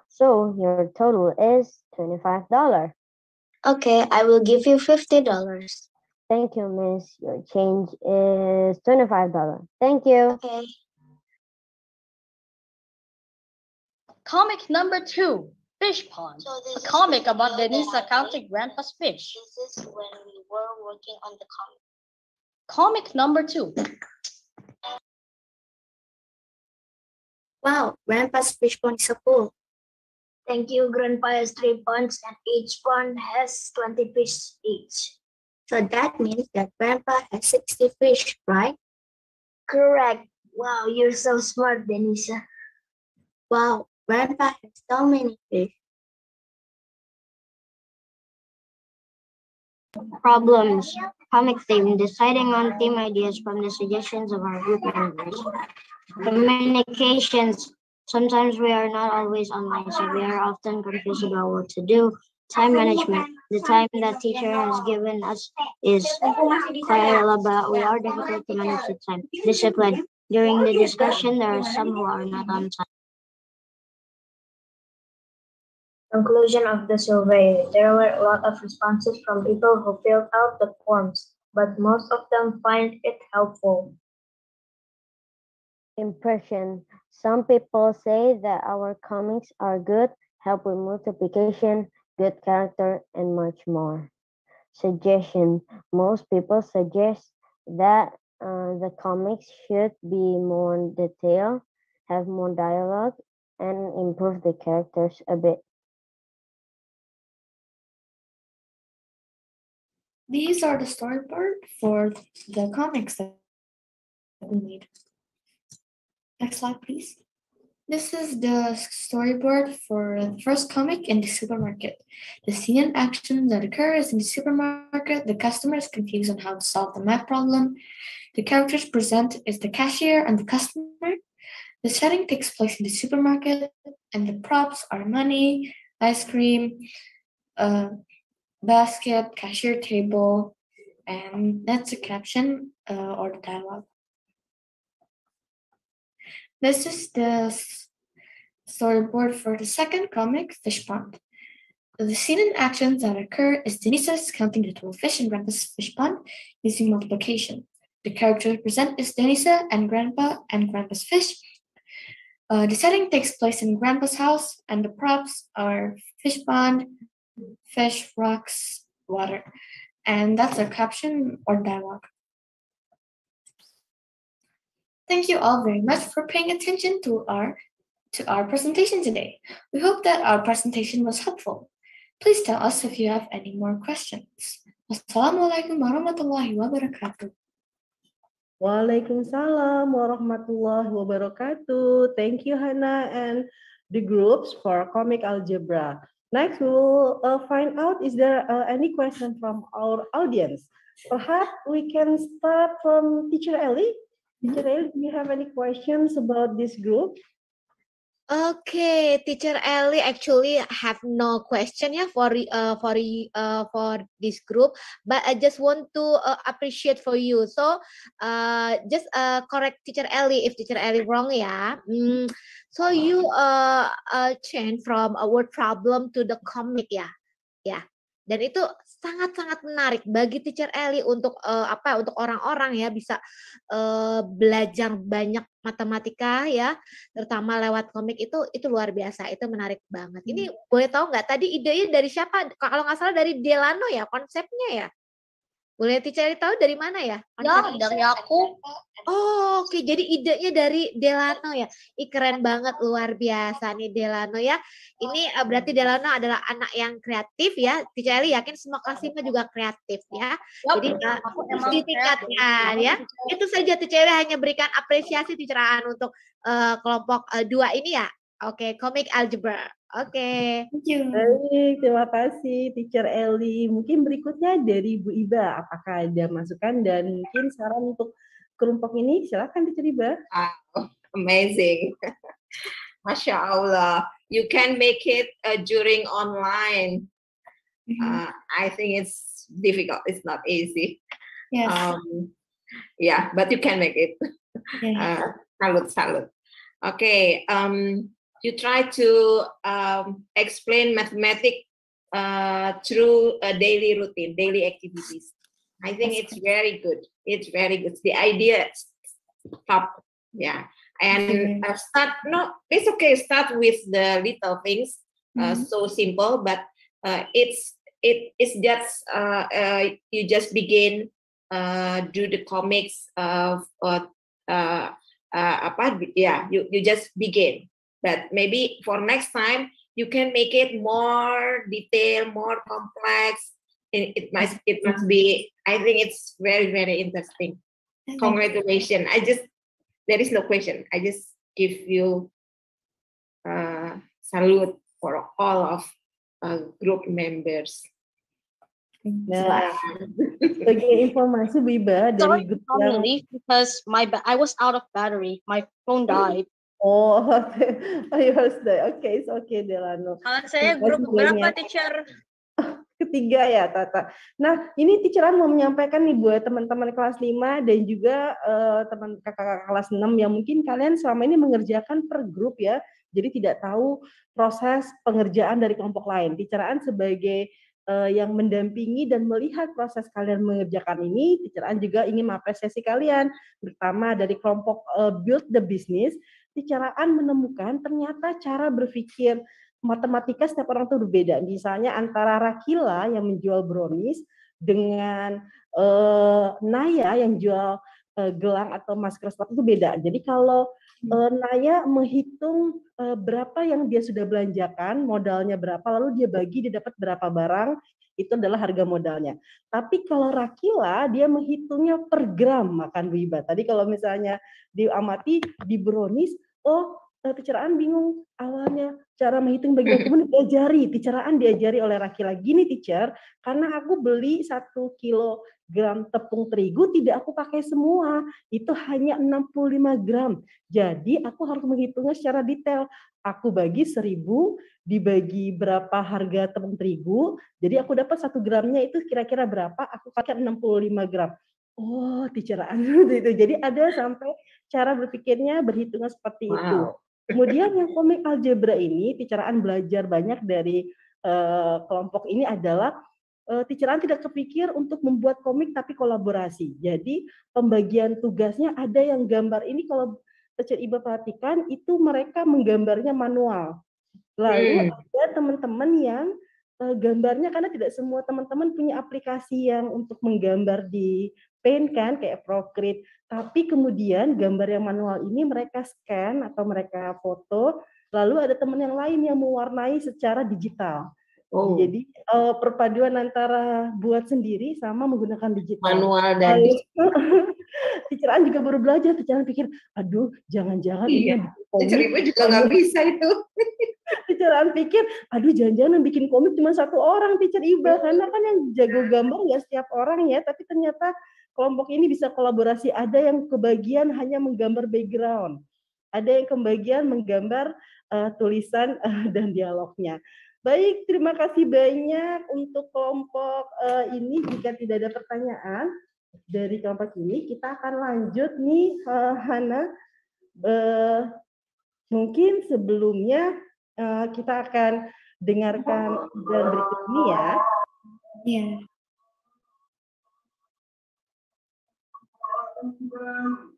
So your total is $25. Okay, I will give you $50. Thank you, miss. Your change is $25. Thank you. Okay. Comic number two, Fish Pond, a comic about Denisa counting grandpa's fish. This is when we were working on the comic. Comic number two, Wow, Grandpa's fish pond is so cool. Thank you. Grandpa has three ponds and each pond has 20 fish each. So that means that Grandpa has 60 fish, right? Correct. Wow, you're so smart, Denisa. Wow, Grandpa has so many fish. Problems. Comic theme. Deciding on theme ideas from the suggestions of our group members. Communications. Sometimes we are not always online, so we are often confused about what to do. Time management. The time that teacher has given us is quite a lot, but we are difficult to manage the time. Discipline. During the discussion, there are some who are not on time. Conclusion of the survey. There were a lot of responses from people who filled out the forms, but most of them find it helpful. Impression. Some people say that our comics are good, help with multiplication, good character, and much more. Suggestion. Most people suggest that uh, the comics should be more detailed, have more dialogue, and improve the characters a bit. These are the storyboard for the comics that we made. Next slide, please. This is the storyboard for the first comic in the supermarket. The scene and action that occurs in the supermarket, the customer is confused on how to solve the math problem. The characters present is the cashier and the customer. The setting takes place in the supermarket, and the props are money, ice cream, uh, basket, cashier table, and that's the caption uh, or the dialogue. This is the storyboard for the second comic, Fish Pond. The scene and actions that occur is Denisa is counting the total fish in Grandpa's fish pond using multiplication. The characters present is Denisa and Grandpa and Grandpa's fish. Uh, the setting takes place in Grandpa's house, and the props are fish pond, fish, rocks, water. And that's a caption or dialogue. Thank you all very much for paying attention to our to our presentation today. We hope that our presentation was helpful. Please tell us if you have any more questions. Wassalamualaikum warahmatullahi wabarakatuh. Waalaikumsalam warahmatullahi wabarakatuh. Thank you, Hannah and the groups for comic algebra. Next, we will uh, find out is there uh, any question from our audience. Perhaps we can start from Teacher Ellie. Teacher do you have any questions about this group? Okay, Teacher Ellie actually have no question ya for uh, for uh, for this group, but I just want to uh, appreciate for you. So uh, just uh, correct Teacher Ellie if Teacher Ellie wrong ya. Hmm, so you uh, uh, change from a word problem to the comic ya, ya. Dan itu sangat-sangat menarik bagi Teacher Ellie untuk uh, apa? Untuk orang-orang ya bisa uh, belajar banyak matematika ya, terutama lewat komik itu itu luar biasa, itu menarik banget. Ini boleh tahu nggak tadi idenya dari siapa? Kalau nggak salah dari Delano ya konsepnya ya. Boleh dicari tahu dari mana ya? Ya, konsepnya? dari aku. Oh, oke. Jadi idenya dari Delano ya. Ih, keren banget, luar biasa nih Delano ya. Ini eh, berarti Delano adalah anak yang kreatif ya. Eli yakin semua kelas lima juga kreatif ya. Jadi kreatif. ya. Itu saja Eli hanya berikan apresiasi Teacher Aan untuk eh, kelompok eh, dua ini ya. Oke, komik algebra. Oke. You. Baik, terima kasih Teacher Ellie. Mungkin berikutnya dari Bu Iba, apakah ada masukan dan mungkin saran untuk kelompok ini? Silakan Teacher Iba. Wow, amazing. Masya Allah. You can make it uh, during online. Uh, I think it's difficult. It's not easy. Yes. Um, yeah, but you can make it. Uh, salut, salut. Okay. Um, you try to um, explain mathematics uh, through a daily routine, daily activities. I think it's very good. It's very good. The idea is top. Yeah. And uh, start, no, it's okay. Start with the little things, uh, Mhm. so simple, but uh, it's, it, it's just, uh, uh, you just begin, uh, do the comics of, uh, uh, uh, apa, yeah, you, you just begin. But maybe for next time, you can make it more detailed, more complex. It, it must it must be. I think it's very very interesting. Congratulations! I just there is no question. I just give you uh, salute for all of uh, group members. Nah, sebagai informasi Bu Iba dari Sorry, grup yang because my ba- I was out of battery. My phone died. Oh, oh you harus die. Oke, it's okay Delano. Kalau saya grup berapa, teacher? Ketiga ya, Tata. Nah, ini teacheran mau menyampaikan nih buat teman-teman kelas 5 dan juga eh, teman kakak-kakak kelas 6 yang mungkin kalian selama ini mengerjakan per grup ya. Jadi tidak tahu proses pengerjaan dari kelompok lain. Teacheran sebagai eh, yang mendampingi dan melihat proses kalian mengerjakan ini, teacheran juga ingin mengapresiasi kalian, terutama dari kelompok eh, build the business, teacheraan menemukan ternyata cara berpikir matematika setiap orang tuh berbeda. Misalnya antara Rakila yang menjual brownies dengan eh, Naya yang jual eh, gelang atau masker sepatu itu beda. Jadi kalau eh, Naya menghitung eh, berapa yang dia sudah belanjakan, modalnya berapa, lalu dia bagi dia dapat berapa barang, itu adalah harga modalnya. Tapi kalau Rakila dia menghitungnya per gram makan riba. Tadi kalau misalnya diamati di brownies, oh eh, teacheraan bingung awalnya cara menghitung bagian kemudian diajari teacheraan diajari oleh Rakila gini teacher karena aku beli satu kilogram tepung terigu tidak aku pakai semua. Itu hanya 65 gram. Jadi aku harus menghitungnya secara detail. Aku bagi 1000 dibagi berapa harga tepung terigu. Jadi aku dapat satu gramnya itu kira-kira berapa? Aku pakai 65 gram Oh, teacheraan itu. Jadi ada sampai cara berpikirnya berhitungan seperti itu. Wow. Kemudian yang komik algebra ini, teacheraan belajar banyak dari eh, kelompok ini adalah teacheraan tidak kepikir untuk membuat komik tapi kolaborasi. Jadi pembagian tugasnya ada yang gambar ini kalau teacher Iba perhatikan itu mereka menggambarnya manual. Lalu Hmm. ada teman-teman yang eh, gambarnya karena tidak semua teman-teman punya aplikasi yang untuk menggambar di Paint kan kayak Procreate. Tapi kemudian gambar yang manual ini mereka scan atau mereka foto, lalu ada teman yang lain yang mewarnai secara digital. Oh. Jadi eh, perpaduan antara buat sendiri sama menggunakan digital. Manual dan teacheran juga baru belajar, teacheran pikir, aduh jangan-jangan ini Iya. Ibu juga nggak bisa itu. teacheran pikir, aduh jangan-jangan yang bikin komik cuma satu orang teacher Iba karena kan yang jago gambar nggak setiap orang ya, tapi ternyata kelompok ini bisa kolaborasi. Ada yang kebagian hanya menggambar background, ada yang kebagian menggambar eh, tulisan eh, dan dialognya. Baik, terima kasih banyak untuk kelompok eh, ini. Jika tidak ada pertanyaan dari kelompok ini, kita akan lanjut nih, eh, Hana. Eh, mungkin sebelumnya eh, kita akan dengarkan dan berikut ini ya. Iya. Thank uh you.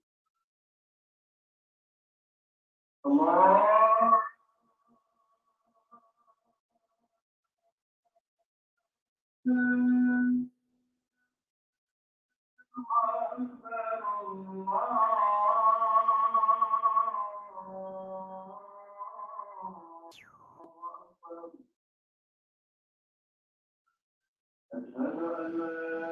-huh.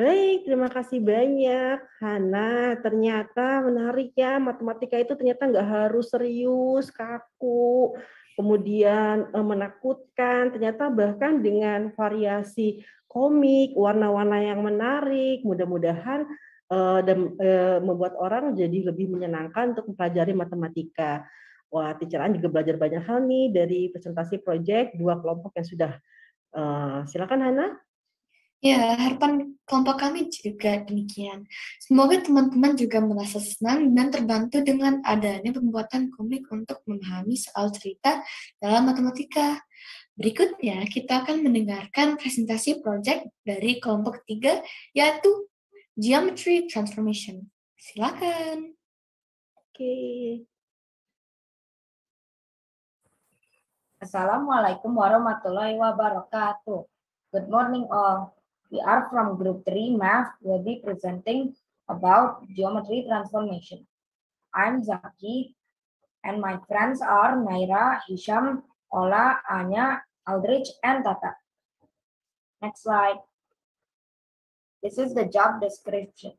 Baik, terima kasih banyak, Hana. Ternyata menarik ya, matematika itu ternyata nggak harus serius, kaku, kemudian eh, menakutkan. Ternyata bahkan dengan variasi komik, warna-warna yang menarik, mudah-mudahan eh, dan eh, membuat orang jadi lebih menyenangkan untuk mempelajari matematika. Wah, teacher juga belajar banyak hal nih dari presentasi proyek dua kelompok yang sudah. Silakan Hana. Ya, harapan kelompok kami juga demikian. Semoga teman-teman juga merasa senang dan terbantu dengan adanya pembuatan komik untuk memahami soal cerita dalam matematika. Berikutnya, kita akan mendengarkan presentasi proyek dari kelompok ketiga, yaitu Geometry Transformation. Silakan. Oke. Assalamualaikum warahmatullahi wabarakatuh. Good morning all. We are from group 3 math. We'll be presenting about geometry transformation. I'm Zaki and my friends are Naira, Hisham, Ola, Anya, Aldrich, and Tata. Next slide. This is the job description.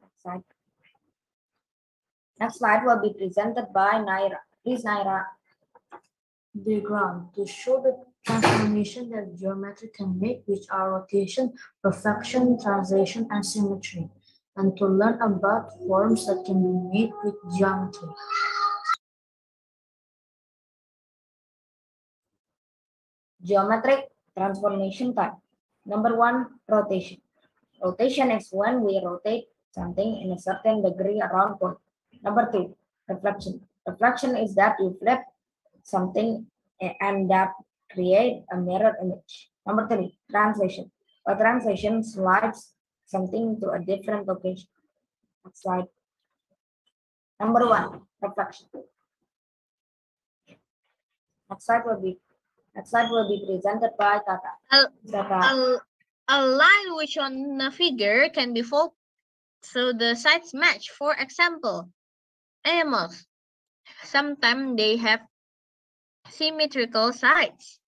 Next slide. Next slide will be presented by Naira. Please, Naira. Diagram to show the transformation that geometry can make, which are rotation, reflection, translation, and symmetry, and to learn about forms that can be made with geometry. Geometric transformation type. Number one, rotation. Rotation is when we rotate something in a certain degree around point. Number two, reflection. Reflection is that you flip something eh, and that create a mirror image. Number three, translation. A translation slides something to a different location. Next slide. Number one, reflection. Next slide will be next slide will be presented by Tata. A, Tata. a, a line which on a figure can be folded so the sides match. For example, animals. Sometimes they have symmetrical sides.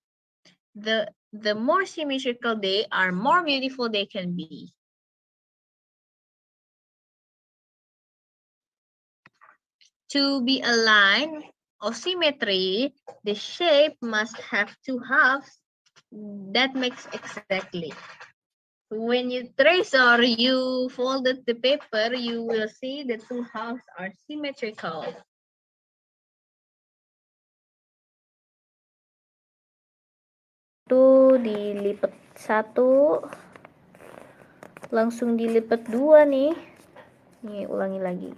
The the more symmetrical they are, more beautiful they can be. To be a line of symmetry, the shape must have two halves. That makes exactly. When you trace or you folded the paper, you will see the two halves are symmetrical. Itu dilipat satu, langsung dilipat dua nih. Nih ulangi lagi.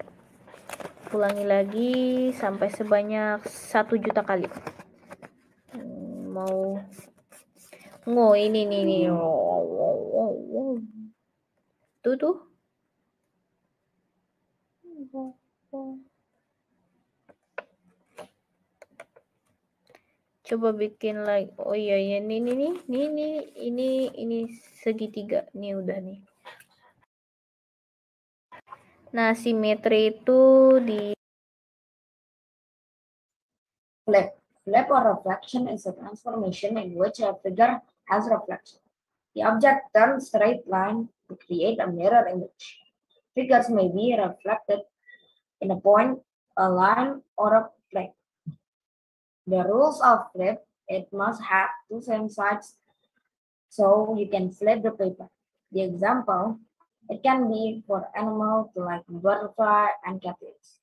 Ulangi lagi sampai sebanyak satu juta kali. Mau ngo ini nih nih. Wow. Tuh tuh. Coba bikin lagi. Oh iya ya ini ini ini ini ini ini segitiga. Nih udah nih. Nah, simetri itu di Flip. Flip or reflection is a transformation in which a figure has reflection. The object turns straight line to create a mirror image. Figures may be reflected in a point, a line, or a. The rules of flip, it must have two same sides so you can flip the paper. The example, it can be for animals like butterfly and catfish.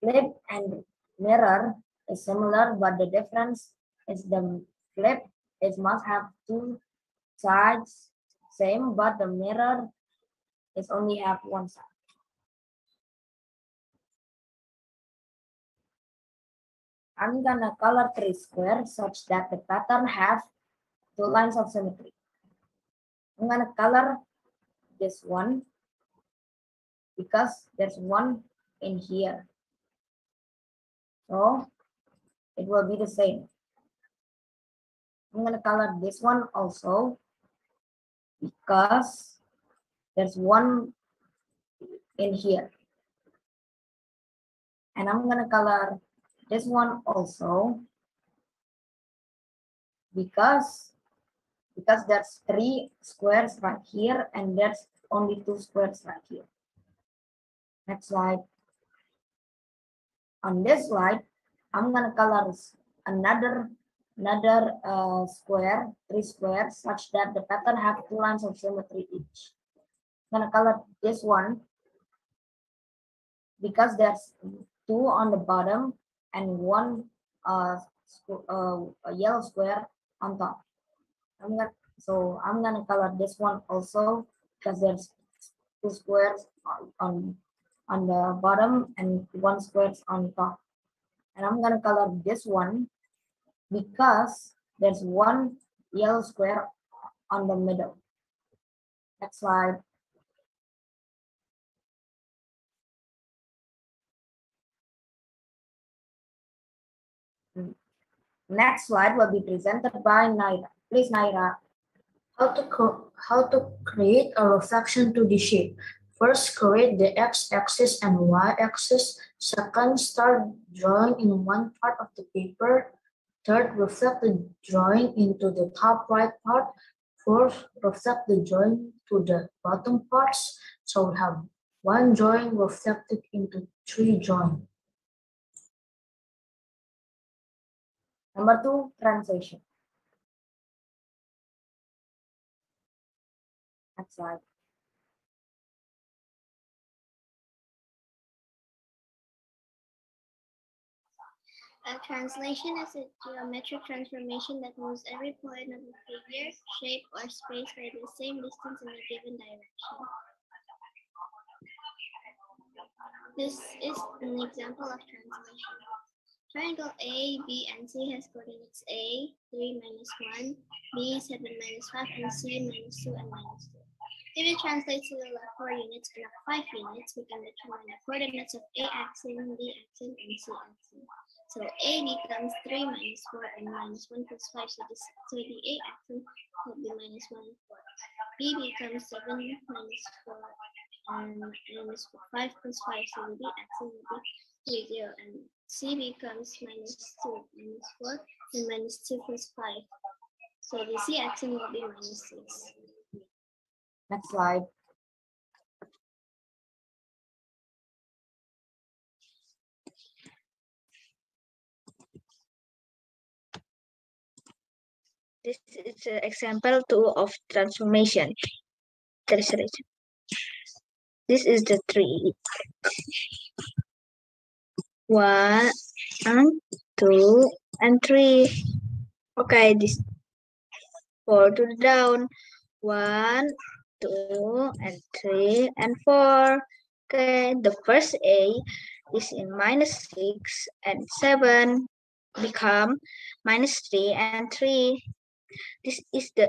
Flip and mirror is similar, but the difference is the flip it must have two sides same, but the mirror is only have one side. I'm gonna color three squares such that the pattern have two lines of symmetry. I'm gonna color this one because there's one in here. So it will be the same. I'm gonna color this one also because there's one in here. And I'm gonna color this one also because because there's three squares right here and there's only two squares right here. Next slide. On this slide, I'm gonna color another another uh, square, three squares, such that the pattern have two lines of symmetry each. I'm gonna color this one because there's two on the bottom and one uh, uh, yellow square on top. I'm so I'm gonna color this one also because there's two squares on, on on the bottom and one squares on top. And I'm gonna color this one because there's one yellow square on the middle. Next slide. Next slide will be presented by Naira. Please, Naira. How to how to create a reflection 2D shape. First, create the x-axis and y-axis. Second, start drawing in one part of the paper. Third, reflect the drawing into the top right part. Fourth, reflect the drawing to the bottom parts. So we have one drawing reflected into three drawings. Number two, translation. Next slide. A translation is a geometric transformation that moves every point of a figure, shape, or space by the same distance in a given direction. This is an example of translation. Triangle A, B, and C has coordinates A, 3 minus 1, B, 7 minus 5, and C, minus 2 and minus 2. If we translate to the left 4 units and up 5 units, we can determine the coordinates of A axis, B axis, and C axis. So A becomes 3 minus 4 and minus 1 plus 5, so, this, so the A axis will be minus 1 and 4. B becomes 7 minus 4 and minus 5 plus 5, so the B axis will be 3, 0, and C becomes minus 2 minus 4 and minus 2 plus 5. So the C axis will be minus 6. Next slide. This is an example two of transformation. Translation. This is the tree. One, and two, and three. Okay, this four to the down. One, two, and three, and four. Okay, the first A is in minus six and seven become minus three and three. This is the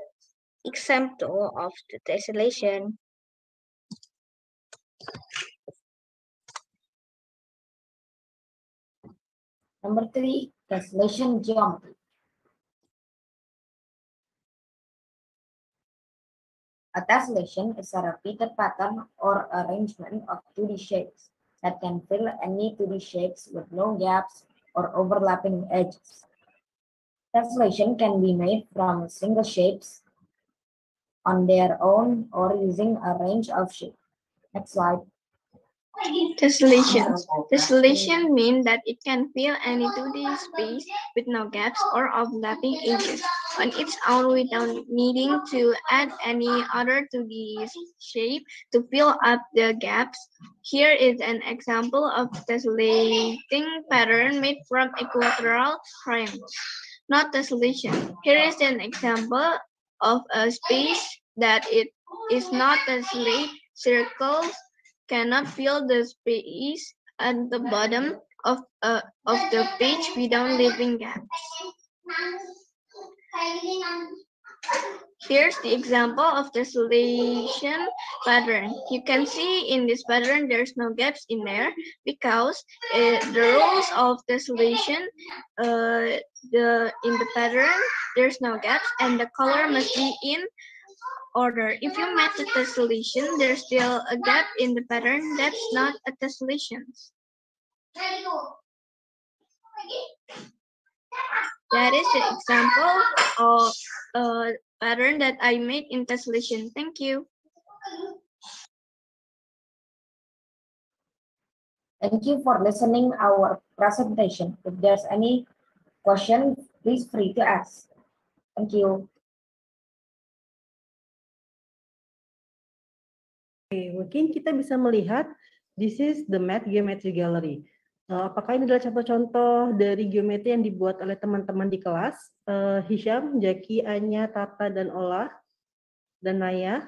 example of the tessellation. Number three, translation geometry. A tessellation is a repeated pattern or arrangement of 2D shapes that can fill any 2D shapes with no gaps or overlapping edges. Tessellation can be made from single shapes on their own or using a range of shapes. Next slide. Tessellation. Tessellation means that it can fill any 2D space with no gaps or overlapping edges on its own without needing to add any other 2D shape to fill up the gaps. Here is an example of tessellating pattern made from equilateral triangles. Not tessellation. Here is an example of a space that it is not tessellate. Circles cannot fill the space at the bottom of, uh, of the page without leaving gaps. Here's the example of the tessellation pattern. You can see in this pattern there's no gaps in there because uh, the rules of tessellation, uh, the in the pattern there's no gaps and the color must be in order. If you match the tessellation, there's still a gap in the pattern. That's not a tessellation. That is an example of a pattern that I made in tessellation. Thank you. Thank you for listening our presentation. If there's any question, please free to ask. Thank you. Mungkin kita bisa melihat this is the math geometry gallery. Eh, apakah ini adalah contoh-contoh dari geometri yang dibuat oleh teman-teman di kelas? Eh, Hisham, Jaki, Anya, Tata, dan Ola, dan Naya.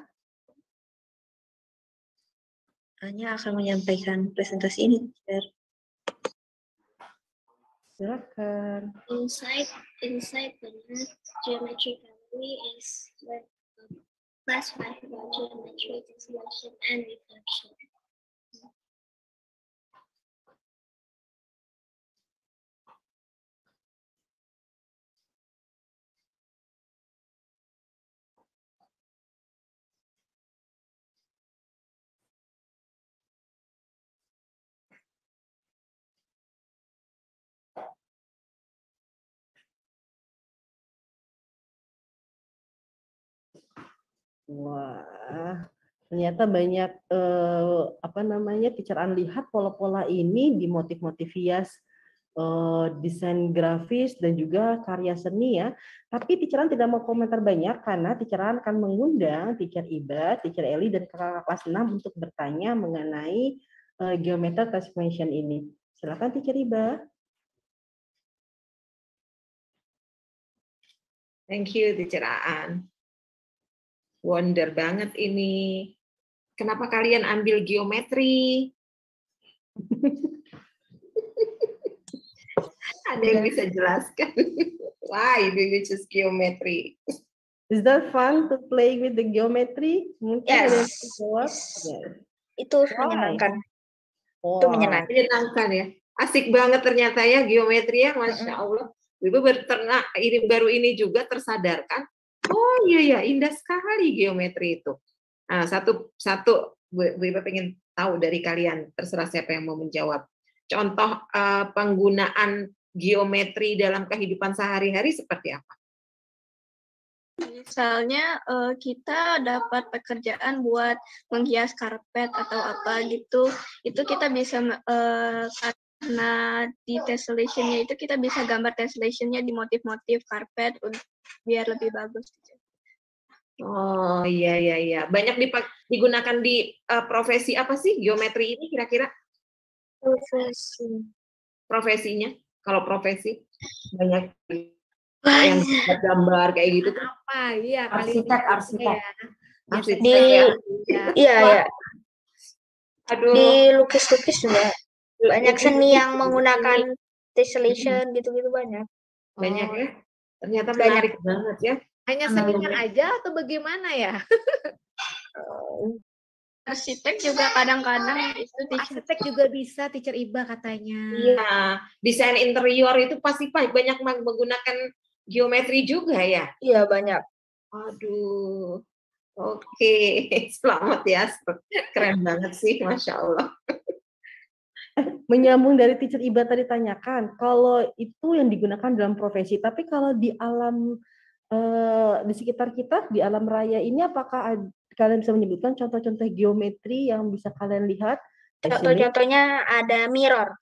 Anya akan menyampaikan presentasi ini. Silakan. Inside inside the math geometry gallery is where um, class five about geometry, tessellation, and reflection. Wah, ternyata banyak eh, apa namanya teacher An lihat pola-pola ini di motif-motif hias eh, desain grafis dan juga karya seni ya. Tapi teacher An tidak mau komentar banyak karena teacher An akan mengundang teacher Iba, teacher Eli dan kakak kelas 6 untuk bertanya mengenai eh, geometry transformation ini. Silakan teacher Iba. Thank you, Teacher Aan. Wonder banget ini. Kenapa kalian ambil geometri? Ada yang bisa jelaskan? Why do you choose geometry? Is that fun to play with the geometry? Mungkin ada yang Yes. jawab. Yes. Itu Why? menyenangkan. Itu Wow. menyenangkan. Menyenangkan ya. Asik banget ternyata ya geometri ya, masya Allah. Ibu berternak ini baru ini juga tersadarkan. Oh iya ya, indah sekali geometri itu. Nah, satu satu Bu Iba pengen tahu dari kalian, terserah siapa yang mau menjawab. Contoh eh, penggunaan geometri dalam kehidupan sehari-hari seperti apa? Misalnya eh, kita dapat pekerjaan buat menghias karpet atau apa gitu, itu kita bisa eh, karena di tessellationnya itu kita bisa gambar tessellationnya di motif-motif karpet untuk biar lebih bagus. Oh iya iya iya. Banyak dipak- digunakan di eh, profesi apa sih geometri ini kira-kira? Profesi. Profesinya? Kalau profesi banyak yang gambar kayak gitu tuh. Apa? Iya, kali Arsitek, juga arsitek. ya. Arsitek Di ya. iya Wah, ya. Aduh. Di lukis-lukis juga banyak seni yang menggunakan tessellation gitu-gitu banyak. banyak ya. Ternyata Banyak. menarik banget ya. Hanya seniman aja atau bagaimana ya? Arsitek juga kadang-kadang itu teacher. Arsitek juga bisa teacher Iba katanya. Iya, desain interior itu pasti pa- banyak meng- menggunakan geometri juga ya. Iya banyak. Aduh. Oke, selamat ya. Keren banget sih, masya Allah. Menyambung dari teacher Iba tadi tanyakan, kalau itu yang digunakan dalam profesi, tapi kalau di alam eh, di sekitar kita, di alam raya ini, apakah ad- kalian bisa menyebutkan contoh-contoh geometri yang bisa kalian lihat? Contoh-contohnya ada mirror.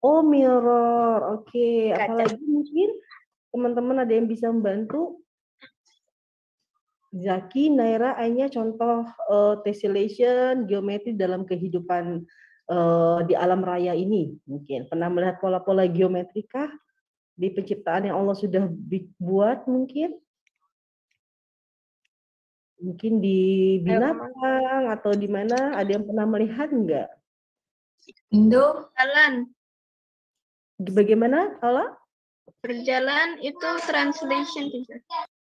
Oh, mirror. Oke, Kaca. apalagi mungkin teman-teman ada yang bisa membantu? Zaki, Naira, Anya, contoh eh, tessellation, geometri dalam kehidupan eh, di alam raya ini mungkin. Pernah melihat pola-pola geometri kah di penciptaan yang Allah sudah buat mungkin? Mungkin di binatang atau di mana? Ada yang pernah melihat enggak? Indo. Jalan. Bagaimana, Ala? Berjalan itu translation teacher.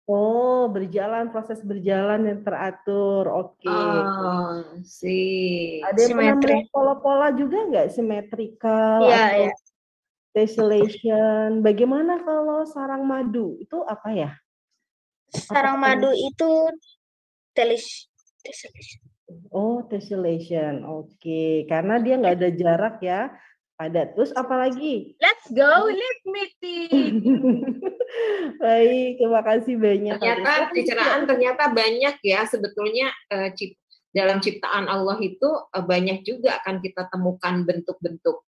Oh, berjalan proses berjalan yang teratur. Oke. Oh, sih. Ada Simetri. pola-pola juga nggak simetrikal Iya, iya. tessellation? Bagaimana kalau sarang madu? Itu apa ya? Sarang madu itu telis tessellation. Oh, tessellation. Oke, karena dia nggak ada jarak ya. Ada. Terus apa lagi? Let's go, let me think. Baik, terima kasih banyak. Kak Ternyata pencerahan ternyata banyak ya sebetulnya eh, cip- dalam ciptaan Allah itu eh, banyak juga akan kita temukan bentuk-bentuk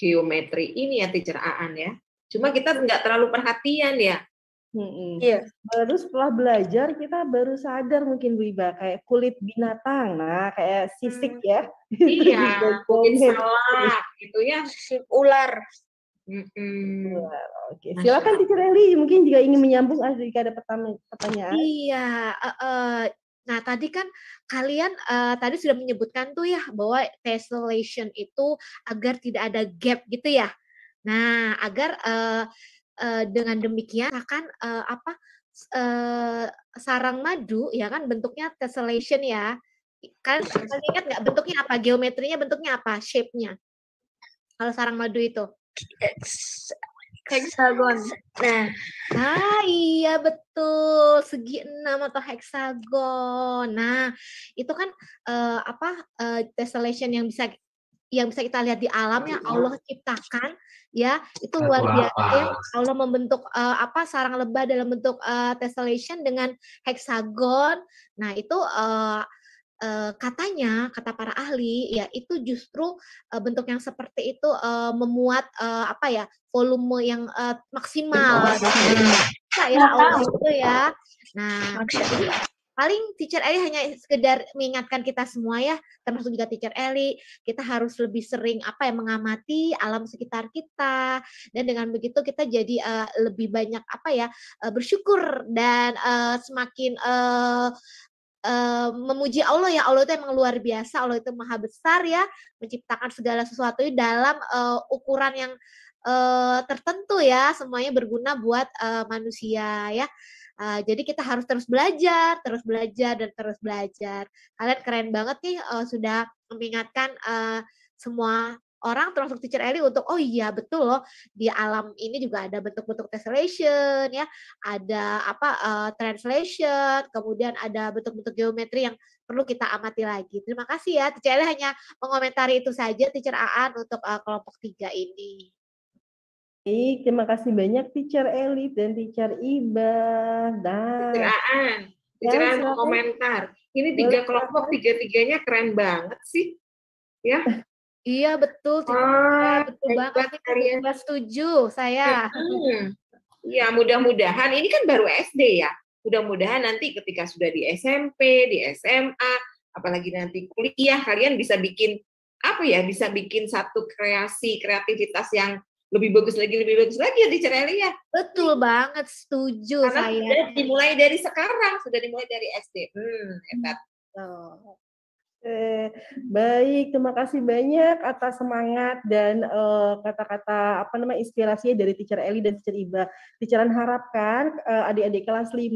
geometri ini ya teacher Aan ya. Cuma kita nggak terlalu perhatian ya. Iya. Baru setelah belajar kita baru sadar mungkin Bu Iba kayak kulit binatang, nah kayak sisik ya. Itu Iya, mungkin salak gitu ya. ular. Oke, silakan Teacher Eli mungkin juga ingin menyambung ah, jika ada pertanyaan. Iya, eh, eh, nah tadi kan kalian eh, tadi sudah menyebutkan tuh ya bahwa tessellation itu agar tidak ada gap gitu ya. Nah, agar eh, eh, dengan demikian akan eh, apa eh, sarang madu ya kan bentuknya tessellation ya. Kan kalian ingat nggak bentuknya apa? Geometrinya bentuknya apa? Shape-nya? Kalau sarang madu itu? Hexagon. Nah, ah iya betul segi enam atau heksagon. Nah, itu kan eh, apa eh, tessellation yang bisa yang bisa kita lihat di alam yang Allah ciptakan ya. Itu luar biasa ya. Allah membentuk eh, apa sarang lebah dalam bentuk eh, tessellation dengan heksagon. Nah, itu eh, katanya kata para ahli ya itu justru bentuk yang seperti itu memuat apa ya volume yang maksimal. Bisa ya Allah itu ya. Nah jadi paling teacher Eli hanya sekedar mengingatkan kita semua ya termasuk juga teacher Eli. Kita harus lebih sering apa ya mengamati alam sekitar kita. Dan dengan begitu kita jadi eh, lebih banyak apa ya eh, bersyukur dan eh, semakin eh, eh, memuji Allah ya. Allah itu emang luar biasa. Allah itu maha besar ya menciptakan segala sesuatu dalam eh, ukuran yang eh, tertentu ya. Semuanya berguna buat eh, manusia ya Eh, jadi kita harus terus belajar terus belajar dan terus belajar. Kalian keren banget nih eh, sudah mengingatkan eh, semua orang termasuk teacher Eli untuk oh iya betul loh di alam ini juga ada bentuk-bentuk tessellation ya ada apa eh, translation kemudian ada bentuk-bentuk geometri yang perlu kita amati lagi. Terima kasih ya teacher Eli hanya mengomentari itu saja teacher Aan untuk eh, kelompok tiga ini Baik, terima kasih banyak Teacher Eli dan Teacher Iba. Nah, Teacher Aan, Ya, Teacher Aan mau silakan. komentar. Ini tiga Boleh, kelompok tiga-tiganya keren banget sih. Ya. Iya betul, Ah, Ella. betul banget. kalian. setuju saya. Hmm. Ya, mudah-mudahan ini kan baru SD ya. Mudah-mudahan nanti ketika sudah di SMP, di SMA, apalagi nanti kuliah, kalian bisa bikin apa ya? Bisa bikin satu kreasi, kreativitas yang lebih bagus lagi, lebih bagus lagi ya, Teacher Eli ya. Betul banget, setuju Karena saya. sudah dimulai dari sekarang, sudah dimulai dari SD. Hmm, hebat. Eh, baik, terima kasih banyak atas semangat dan eh, kata-kata apa namanya inspirasinya dari Teacher Eli dan Teacher Iba. Teacheran harapkan eh, adik-adik kelas 5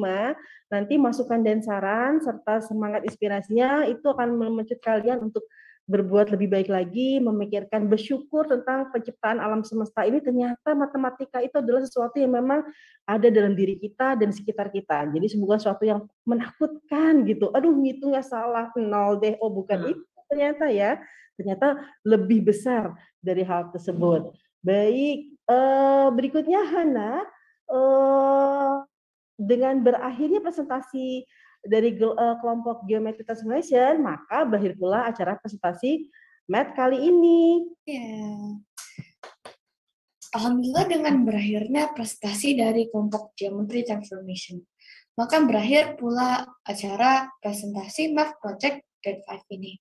nanti masukan dan saran serta semangat inspirasinya itu akan memecut kalian untuk berbuat lebih baik lagi, memikirkan bersyukur tentang penciptaan alam semesta ini ternyata matematika itu adalah sesuatu yang memang ada dalam diri kita dan sekitar kita. Jadi bukan sesuatu yang menakutkan gitu. Aduh, ngitungnya salah nol deh. Oh, bukan itu ternyata ya. Ternyata lebih besar dari hal tersebut. Baik, eh, berikutnya Hana eh, dengan berakhirnya presentasi dari eh, kelompok Geometry Transformation, maka berakhir pula acara presentasi Math kali ini. Ya. Alhamdulillah dengan berakhirnya prestasi dari kelompok Geometry Transformation, maka berakhir pula acara presentasi Math Project Grade 5 ini.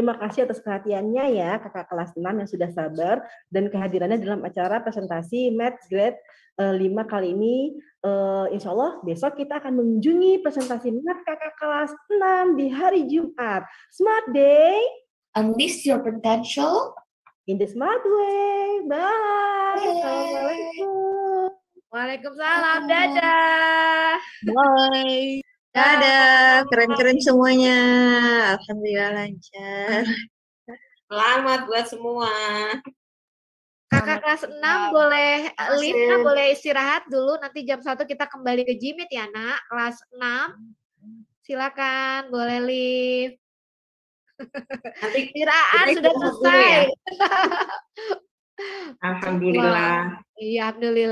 Terima kasih atas perhatiannya ya kakak kelas 6 yang sudah sabar dan kehadirannya dalam acara presentasi Math Grade eh, 5 kali ini. Eh, insya Allah besok kita akan mengunjungi presentasi Math kakak kelas 6 di hari Jumat. Smart Day. Unleash your potential. In the smart way. Bye. Assalamualaikum. Waalaikumsalam, dadah. Bye. Dadah, keren-keren semuanya. Alhamdulillah lancar. Selamat buat semua. Kakak kelas 6 boleh lift Nak, boleh istirahat dulu nanti jam 1 kita kembali ke Jimit ya, Nak. Kelas 6. Silakan, boleh lift. Nanti Kiraan sudah selesai. ya. Alhamdulillah. Iya, alhamdulillah.